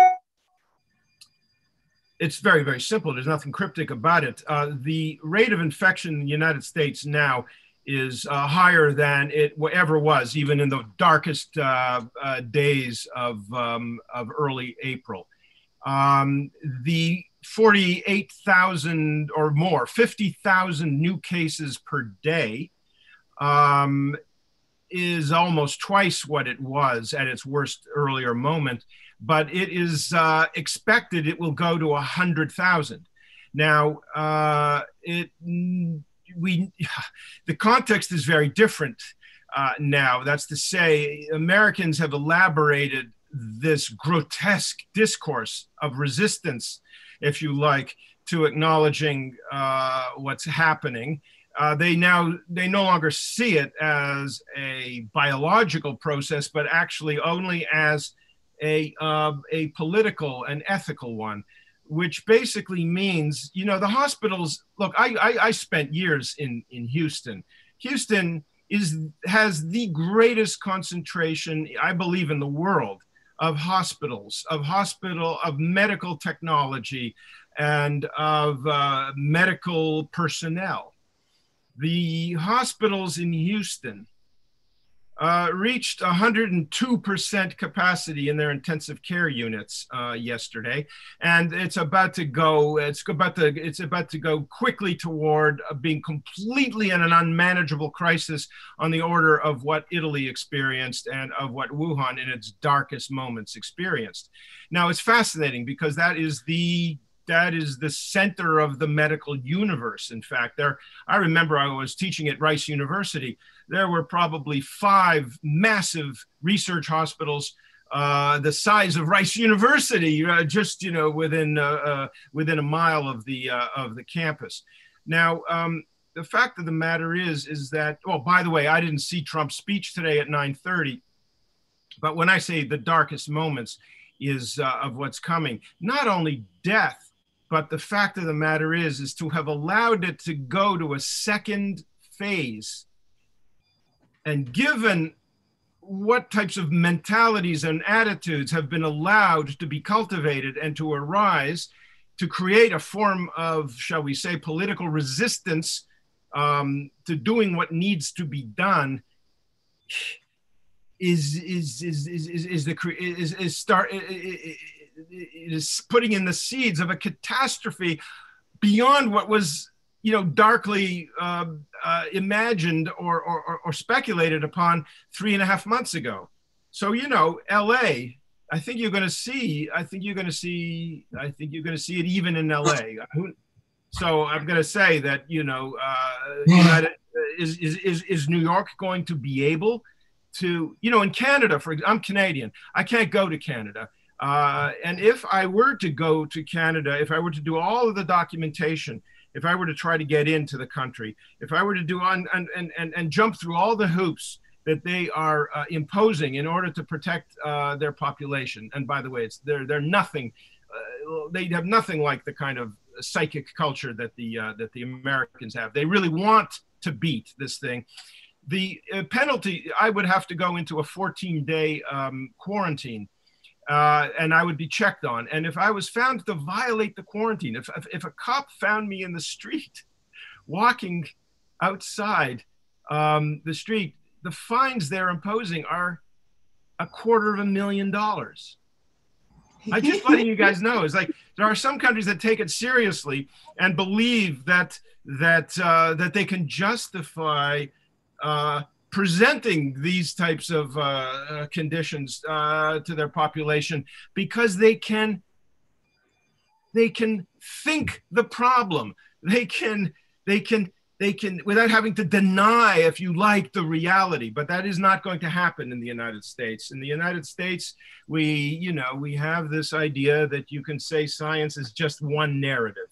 it's very, very simple. There's nothing cryptic about it. Uh, the rate of infection in the United States now is uh, higher than it ever was, even in the darkest uh, uh, days of, um, of early April. Um, the 48,000 or more, 50,000 new cases per day um, is almost twice what it was at its worst earlier moment, but it is uh, expected it will go to 100,000. Now, uh, it we [LAUGHS] the context is very different uh, now. That's to say, Americans have elaborated this grotesque discourse of resistance, if you like, to acknowledging uh, what's happening. Uh, they now they no longer see it as a biological process, but actually only as a uh, a political and ethical one which basically means, you know, the hospitals. Look, I, I, I spent years in in Houston. Houston is has the greatest concentration, I believe, in the world of hospitals, of hospital, of medical technology, and of uh, medical personnel. The hospitals in Houston uh, reached 102% capacity in their intensive care units uh, yesterday, and it's about to go. It's about to. It's about to go quickly toward uh, being completely in an unmanageable crisis on the order of what Italy experienced and of what Wuhan in its darkest moments experienced. Now it's fascinating because that is the that is the center of the medical universe. In fact, there I remember I was teaching at Rice University there were probably five massive research hospitals uh, the size of Rice University, uh, just you know within uh, uh within a mile of the uh, of the campus. Now, um, the fact of the matter is, is that oh, by the way, I didn't see Trump's speech today at 9:30, but when I say the darkest moments is uh, of what's coming, not only death, but the fact of the matter is, is to have allowed it to go to a second phase and given what types of mentalities and attitudes have been allowed to be cultivated and to arise to create a form of, shall we say, political resistance um, to doing what needs to be done is is is is is, the is, is start is putting in the seeds of a catastrophe beyond what was you know, darkly uh, uh, imagined or, or, or speculated upon three and a half months ago. So, you know, LA, I think you're going to see, I think you're going to see, I think you're going to see it even in LA. So I'm going to say that, you know, uh, United, is, is, is, is New York going to be able to, you know, in Canada, for I'm Canadian, I can't go to Canada. Uh, and if I were to go to Canada, if I were to do all of the documentation, if I were to try to get into the country, if I were to do on and, and, and, and jump through all the hoops that they are uh, imposing in order to protect uh, their population. And by the way, it's they're they're nothing. Uh, they have nothing like the kind of psychic culture that the uh, that the Americans have. They really want to beat this thing. The uh, penalty, I would have to go into a 14 day um, quarantine uh, and I would be checked on. And if I was found to violate the quarantine, if, if, if, a cop found me in the street [LAUGHS] walking outside um, the street, the fines they're imposing are a quarter of a million dollars. [LAUGHS] I just letting you guys know is like there are some countries that take it seriously and believe that that uh, that they can justify uh, presenting these types of uh, uh conditions uh, to their population because they can they can think the problem. They can they can they can without having to deny if you like the reality but that is not going to happen in the united states. In the united states we you know we have this idea that you can say science is just one narrative.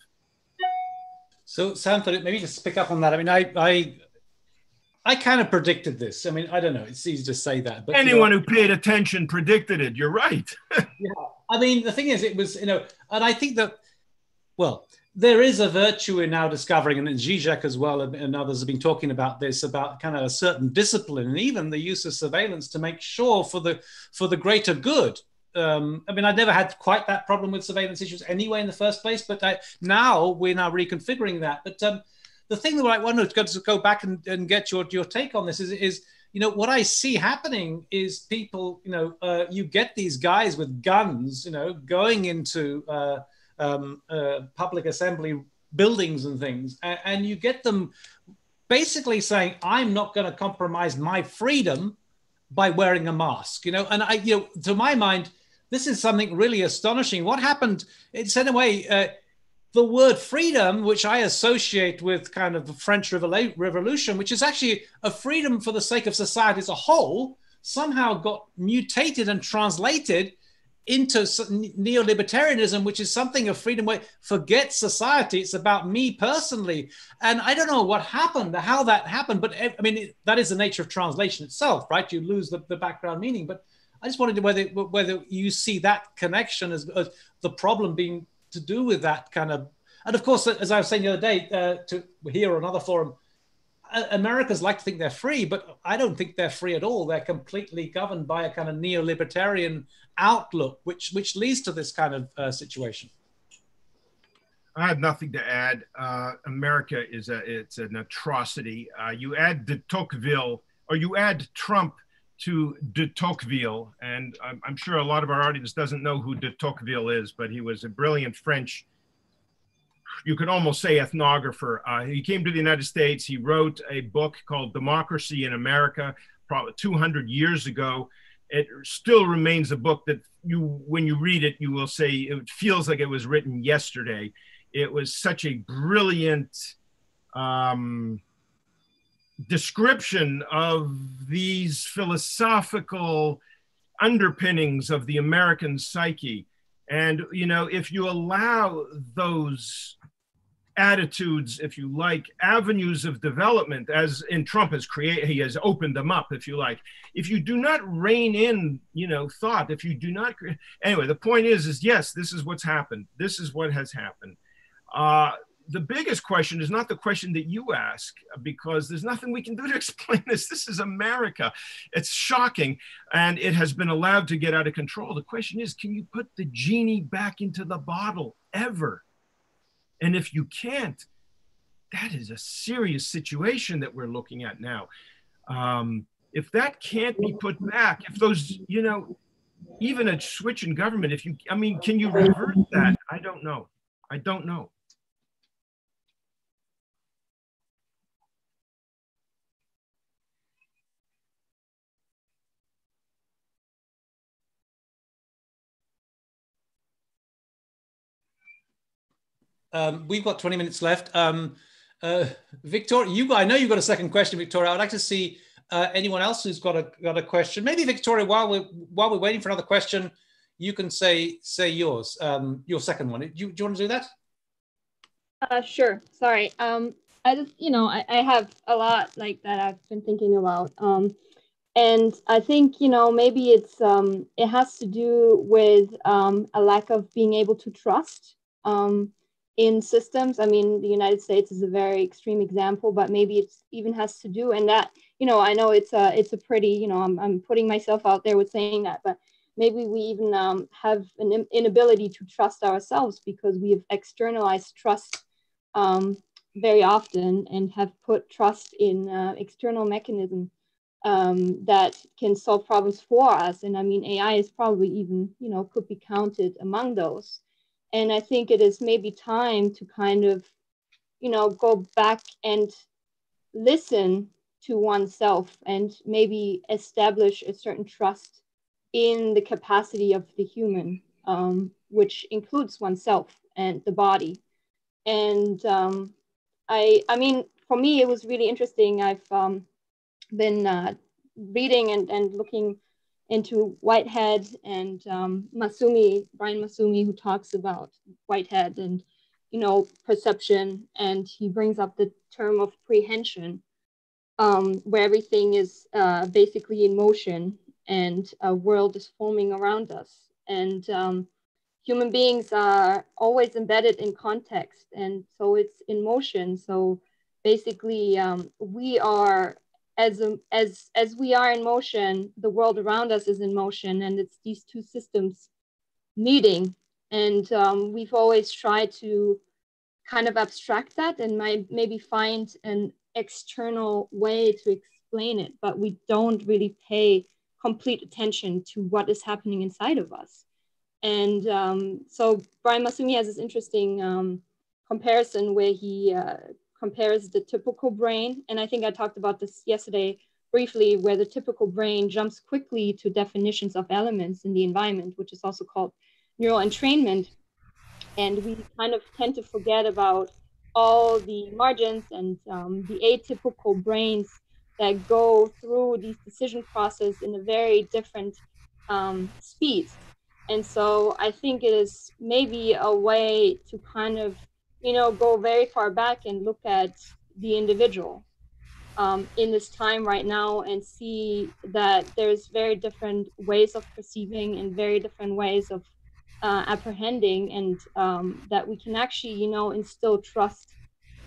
So Santha, maybe just pick up on that. I mean i i I kind of predicted this. I mean, I don't know. It's easy to say that, but anyone you know, who paid attention predicted it. You're right. [LAUGHS] yeah. I mean, the thing is, it was you know, and I think that, well, there is a virtue in now discovering, and Zizek as well, and others have been talking about this about kind of a certain discipline and even the use of surveillance to make sure for the for the greater good. Um, I mean, I never had quite that problem with surveillance issues anyway in the first place, but I, now we're now reconfiguring that. But um, the thing that I wanted to go back and, and get your your take on this is is you know what I see happening is people you know uh, you get these guys with guns you know going into uh, um, uh, public assembly buildings and things, and, and you get them basically saying, "I'm not going to compromise my freedom by wearing a mask." You know, and I, you know, to my mind, this is something really astonishing. What happened? It's in a way. The word freedom, which I associate with kind of the French Revolution, which is actually a freedom for the sake of society as a whole, somehow got mutated and translated into neolibertarianism, which is something of freedom where forget society. It's about me personally. And I don't know what happened, how that happened, but I mean, it, that is the nature of translation itself, right? You lose the, the background meaning. But I just wanted to whether whether you see that connection as, as the problem being to do with that kind of. And of course, as I was saying the other day uh, to here or another forum, Americans like to think they're free, but I don't think they're free at all. They're completely governed by a kind of neolibertarian outlook, which which leads to this kind of uh, situation. I have nothing to add. Uh, America is a it's an atrocity. Uh, you add de Tocqueville, or you add Trump to de Tocqueville, and I'm, I'm, sure a lot of our audience doesn't know who de Tocqueville is, but he was a brilliant French you could almost say ethnographer. Uh, he came to the United States. He wrote a book called Democracy in America, probably 200 years ago. It still remains a book that you, when you read it, you will say it feels like it was written yesterday. It was such a brilliant um, description of these philosophical underpinnings of the American psyche. And, you know, if you allow those attitudes, if you like, avenues of development, as in Trump has created, he has opened them up, if you like. If you do not rein in, you know, thought, if you do not, anyway, the point is, is yes, this is what's happened. This is what has happened. Uh, the biggest question is not the question that you ask because there's nothing we can do to [LAUGHS] explain this. This is America. It's shocking and it has been allowed to get out of control. The question is can you put the genie back into the bottle ever? And if you can't, that is a serious situation that we're looking at now. Um, if that can't be put back, if those, you know, even a switch in government, if you, I mean, can you reverse that? I don't know. I don't know. Um, we've got 20 minutes left. Um, uh, Victoria, you I know you've got a second question, Victoria. I'd like to see uh, anyone else who's got a got a question. Maybe Victoria, while we're while we're waiting for another question, you can say say yours, um, your second one. Do you, do you want to do that? Uh, sure. Sorry. Um, I just you know I, I have a lot like that I've been thinking about. Um, and I think you know maybe it's um, it has to do with um, a lack of being able to trust. Um, in systems. I mean, the United States is a very extreme example, but maybe it even has to do and that, you know, I know it's a it's a pretty, you know, I'm, I'm putting myself out there with saying that, but maybe we even um, have an inability to trust ourselves because we have externalized trust um, very often and have put trust in uh, external mechanisms um, that can solve problems for us. And I mean, AI is probably even, you know, could be counted among those. And I think it is maybe time to kind of, you know, go back and listen to oneself and maybe establish a certain trust in the capacity of the human, um, which includes oneself and the body. And um, I, I mean, for me, it was really interesting. I've um, been uh, reading and, and looking into Whitehead and um, Massumi, Brian Massumi, who talks about Whitehead and, you know, perception. And he brings up the term of prehension, um, where everything is uh, basically in motion and a world is forming around us. And um, human beings are always embedded in context. And so it's in motion. So basically, um, we are as a, as as we are in motion, the world around us is in motion, and it's these two systems meeting. And um, we've always tried to kind of abstract that and might maybe find an external way to explain it, but we don't really pay complete attention to what is happening inside of us. And um, so Brian Massumi has this interesting um, comparison where he uh, compares the typical brain. And I think I talked about this yesterday briefly, where the typical brain jumps quickly to definitions of elements in the environment, which is also called neural entrainment. And we kind of tend to forget about all the margins and um, the atypical brains that go through these decision process in a very different um, speed. And so I think it is maybe a way to kind of you know, go very far back and look at the individual um, in this time right now and see that there's very different ways of perceiving and very different ways of uh, apprehending and um, that we can actually, you know, instill trust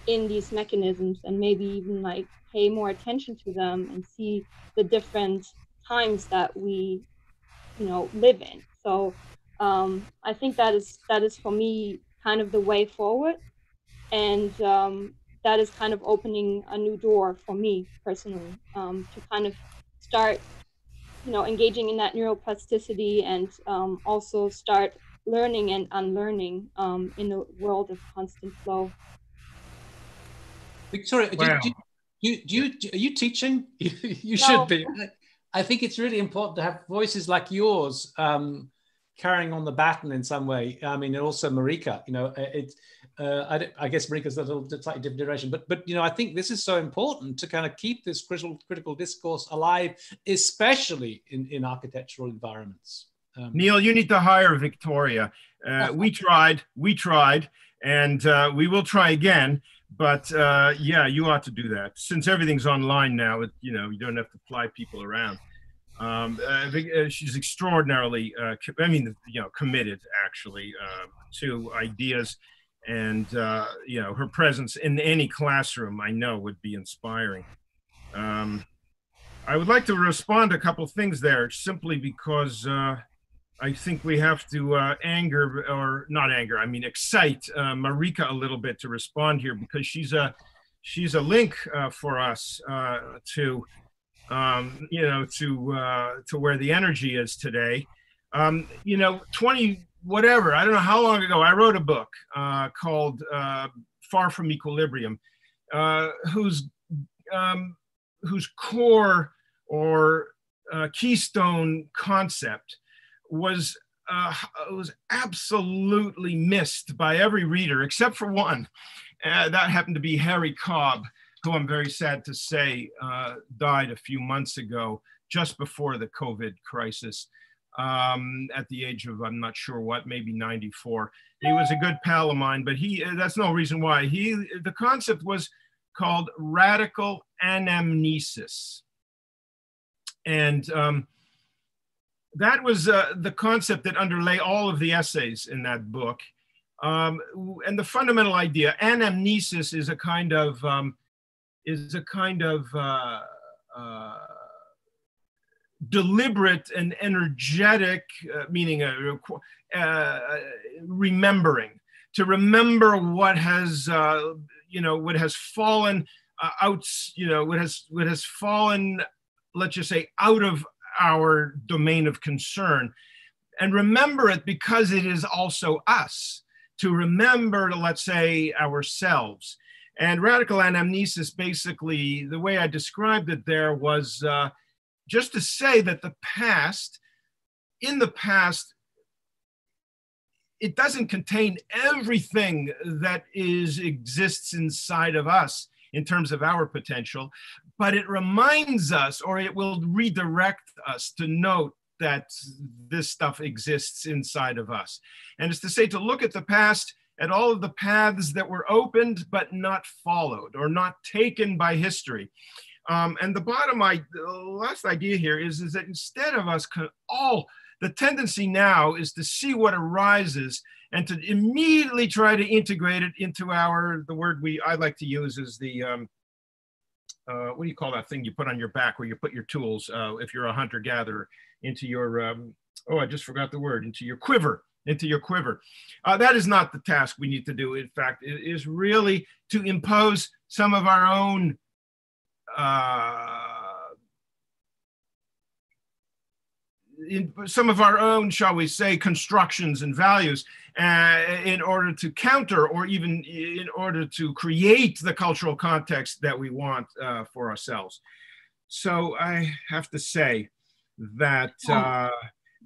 in these mechanisms and maybe even like pay more attention to them and see the different times that we, you know, live in. So um, I think that is that is for me kind of the way forward and um, that is kind of opening a new door for me personally um, to kind of start you know engaging in that neuroplasticity and um, also start learning and unlearning um, in a world of constant flow victoria wow. do, do, do, you, do, you, are you teaching [LAUGHS] you, no. should be i think it's really important to have voices like yours um, carrying on the baton in some way i mean also Marrikka you know it's uh, I, I, guess Marrikka's a little slightly different generation, but but you know I think this is so important to kind of keep this critical critical discourse alive, especially in in architectural environments. Um, Neil, you need to hire Victoria. Uh, we [LAUGHS] tried, we tried, and uh, we will try again. But uh, yeah, you ought to do that since everything's online now. It, you know, you don't have to fly people around. Um, uh, uh, she's extraordinarily, I mean, you know, committed actually to ideas and uh, you know her presence in any classroom I know would be inspiring. Um, I would like to respond to a couple things there, simply because uh, I think we have to uh, anger or not anger, I mean excite uh, Marrikka a little bit to respond here because she's a she's a link uh, for us uh, to um, you know to to where the energy is today. Um, you know, 20 whatever. I don't know how long ago I wrote a book uh, called uh, Far from Equilibrium, uh, whose um, whose core or uh, keystone concept was uh, was absolutely missed by every reader except for one. Uh, that happened to be Harry Cobb, who I'm very sad to say died a few months ago, just before the COVID crisis um, at the age of I'm not sure what, maybe 94. He was a good pal of mine, but he that's no reason why. He the concept was called radical anamnesis, and um, that was uh, the concept that underlay all of the essays in that book. Um, and the fundamental idea, anamnesis, is a kind of um, is a kind of uh, uh, deliberate and energetic, uh, meaning a, uh, remembering, to remember what has, uh, you know, what has fallen uh, out, you know, what has what has fallen, let's just say, out of our domain of concern, and remember it because it is also us. To remember, to, let's say, ourselves. And radical anamnesis, basically, the way I described it there was uh, just to say that the past, in the past, it doesn't contain everything that is exists inside of us in terms of our potential, but it reminds us or it will redirect us to note that this stuff exists inside of us. And it's to say to look at the past, at all of the paths that were opened but not followed or not taken by history. Um, and the bottom, I, last idea here is, is that instead of us all the tendency now is to see what arises and to immediately try to integrate it into our, the word we, I like to use is the, um, uh, what do you call that thing you put on your back where you put your tools uh, if you're a hunter gatherer into your, um, oh, I just forgot the word, into your quiver, into your quiver. Uh, that is not the task we need to do. In fact, it is really to impose some of our own in some of our own, shall we say, constructions and values uh, in order to counter or even in order to create the cultural context that we want uh, for ourselves. So I have to say that uh,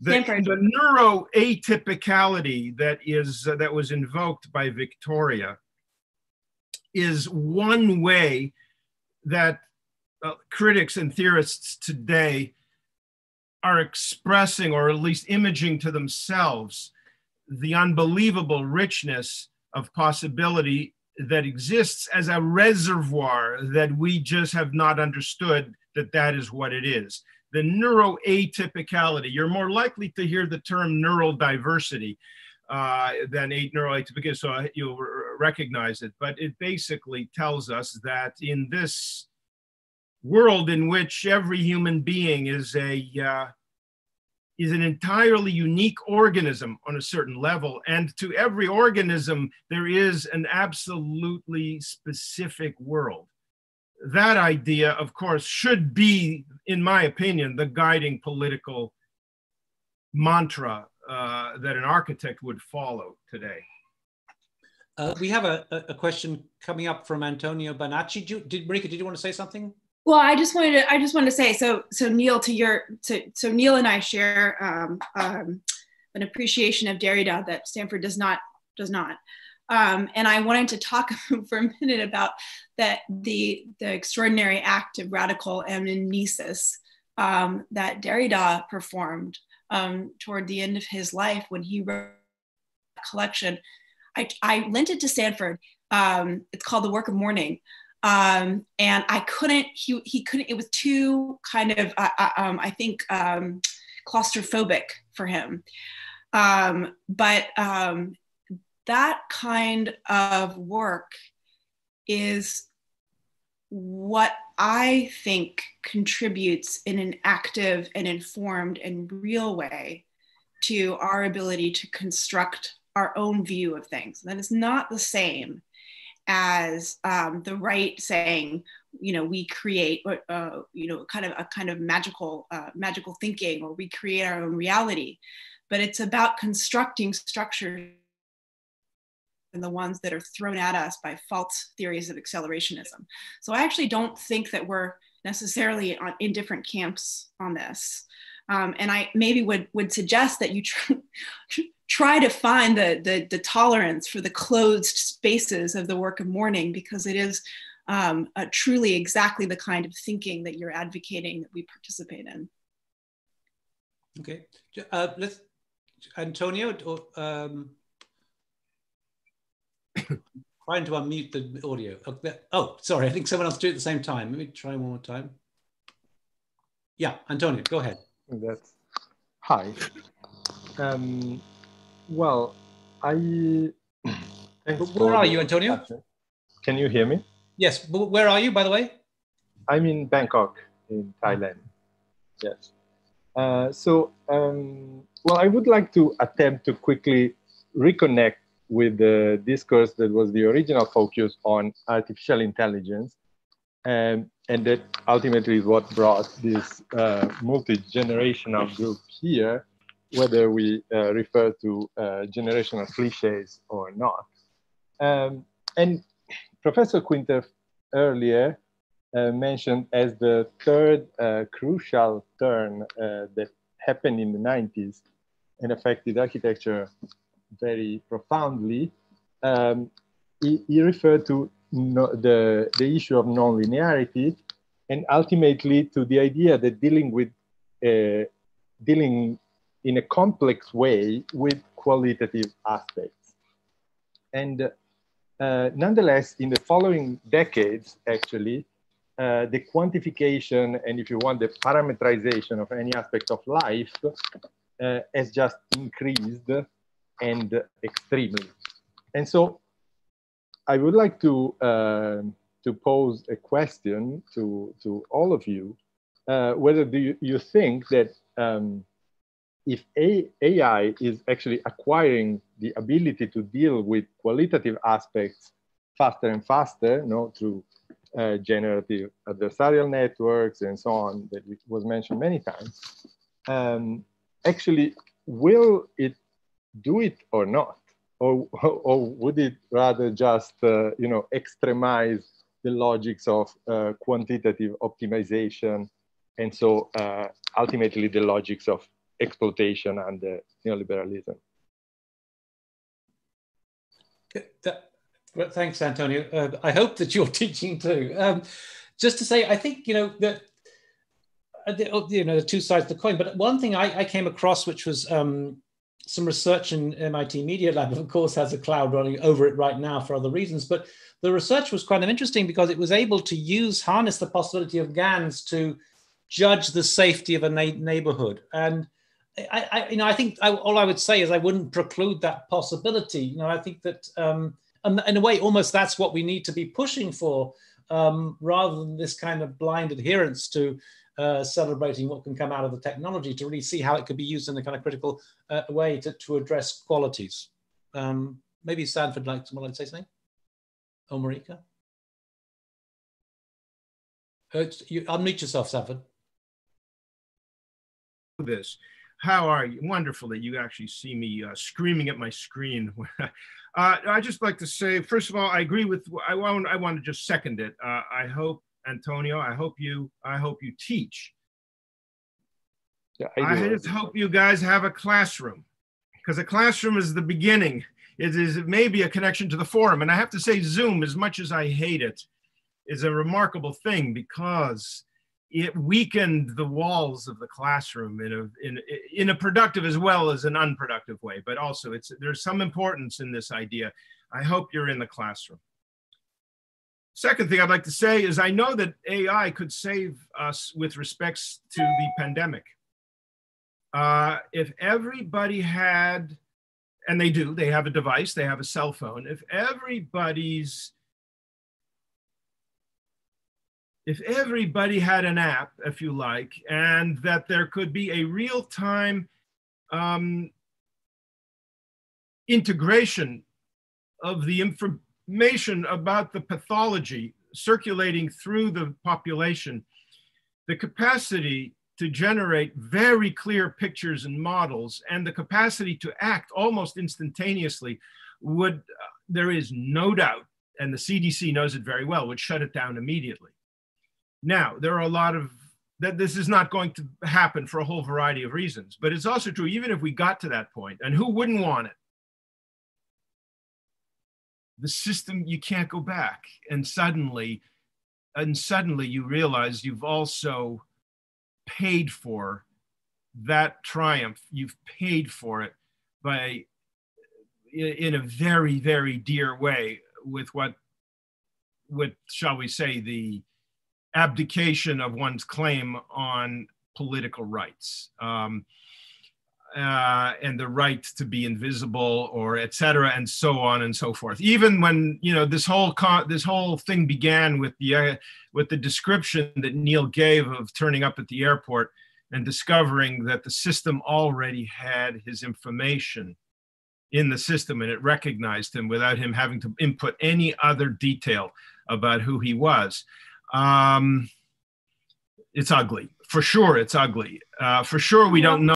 the, the neuroatypicality that is uh, that was invoked by Victoria is one way that uh, critics and theorists today are expressing or at least imaging to themselves the unbelievable richness of possibility that exists as a reservoir that we just have not understood that that is what it is. The neuroatypicality, you're more likely to hear the term neural diversity uh, than neuroatypicality, so you'll recognize it. But it basically tells us that in this world in which every human being is a uh, is an entirely unique organism on a certain level and to every organism there is an absolutely specific world that idea of course should be in my opinion the guiding political mantra uh, that an architect would follow today uh, we have a, a, question coming up from Antonio Banacci. Did, did Marrikka, did you want to say something? Well, I just wanted to I just wanted to say so so Neil to your to so Neil and I share um, um, an appreciation of Derrida that Sanford does not does not. Um, and I wanted to talk [LAUGHS] for a minute about that the the extraordinary act of radical anamnesis um, that Derrida performed um, toward the end of his life when he wrote a collection. I, I lent it to Sanford. Um, it's called The Work of Mourning um, and I couldn't. He he couldn't. It was too kind of uh, uh, um, I think um, claustrophobic for him. Um, but um, that kind of work is what I think contributes in an active and informed and real way to our ability to construct our own view of things. That is not the same as um, the right saying, you know, we create, uh, you know, kind of a kind of magical, uh, magical thinking, or we create our own reality. But it's about constructing structures and the ones that are thrown at us by false theories of accelerationism. So I actually don't think that we're necessarily on, in different camps on this. Um, and I maybe would would suggest that you try, [LAUGHS] try to find the, the, the, tolerance for the closed spaces of the work of mourning because it is um, uh, truly exactly the kind of thinking that you're advocating that we participate in. Okay, uh, let's, Antonio, um, [COUGHS] trying to unmute the audio. Oh, sorry, I think someone else do it at the same time. Let me try one more time. Yeah, Antonio, go ahead. That's, hi. Um, well, I. [COUGHS] where are you, Antonio? Can you hear me? Yes. Where are you, by the way? I'm in Bangkok, in Thailand. Yes. Uh, so, um, well, I would like to attempt to quickly reconnect with the discourse that was the original focus on artificial intelligence. Um, and that ultimately is what brought this uh, multi-generational group here, whether we uh, refer to uh, generational cliches or not. Um, and Professor Kwinter earlier uh, mentioned as the third crucial turn that happened in the 90s and affected architecture very profoundly, um, he, he, referred to no, the, the issue of nonlinearity and ultimately to the idea that dealing with uh, dealing in a complex way with qualitative aspects. And uh, nonetheless, in the following decades, actually, uh, the quantification and if you want the parameterization of any aspect of life uh, has just increased and extremely. And so I would like to, uh, to pose a question to, to all of you, uh, whether do you, you think that um, if a AI is actually acquiring the ability to deal with qualitative aspects faster and faster, you know, through uh, generative adversarial networks and so on that was mentioned many times, um, actually, will it do it or not? Or, [LAUGHS] or would it rather just, uh, you know, extremize the logics of uh, quantitative optimization and so uh, ultimately the logics of exploitation and neoliberalism? That, Thanks, Antonio. Uh, I hope that you're [LAUGHS] teaching too. Um, just to say, I think you know that uh, oh, you know the two sides of the coin. But one thing I, I came across, which was um, some research in MIT Media Lab, of course, has a cloud running over it right now for other reasons. But the research was quite interesting because it was able to use harness the possibility of GANs to judge the safety of a na- neighborhood and. I, I, you know, I think I, all I would say is I wouldn't preclude that possibility. You know, I think that um, and in a way, almost that's what we need to be pushing for, um, rather than this kind of blind adherence to uh, celebrating what can come out of the technology to really see how it could be used in a kind of critical uh, way to, to address qualities. Um, maybe Sanford like someone like to say something? Or Marrikka? Uh, you unmute yourself, Sanford. This. How are you? Wonderful that you actually see me uh, screaming at my screen. [LAUGHS] Uh, I just like to say, first of all, I agree with. I want. I want to just second it. Uh, I hope Antonio. I hope you. I hope you teach. Yeah, I, I just hope you guys have a classroom, because a classroom is the beginning. It is maybe a connection to the forum, and I have to say, Zoom, as much as I hate it, is a remarkable thing because it weakened the walls of the classroom in a in in a productive as well as an unproductive way. But also it's there's some importance in this idea. I hope you're in the classroom. Second thing i'd like to say is i know that ai could save us with respects to the pandemic. Uh, if everybody had and they do they have a device they have a cell phone. If everybody's if everybody had an app, if you like, and that there could be a real time um, integration of the information about the pathology circulating through the population, the capacity to generate very clear pictures and models and the capacity to act almost instantaneously would, uh, there is no doubt, and the CDC knows it very well, would shut it down immediately. Now, there are a lot of that this is not going to happen for a whole variety of reasons, but it's also true, even if we got to that point, and who wouldn't want it? The system, you can't go back. And suddenly, and suddenly you realize you've also paid for that triumph. You've paid for it by in a very, very dear way with what, with shall we say, the abdication of one's claim on political rights um, uh, and the right to be invisible or et cetera and so on and so forth even when you know this whole con- this whole thing began with the uh, with the description that neil gave of turning up at the airport and discovering that the system already had his information in the system and it recognized him without him having to input any other detail about who he was. Um, it's ugly. For sure, it's ugly. Uh, for sure, we don't know.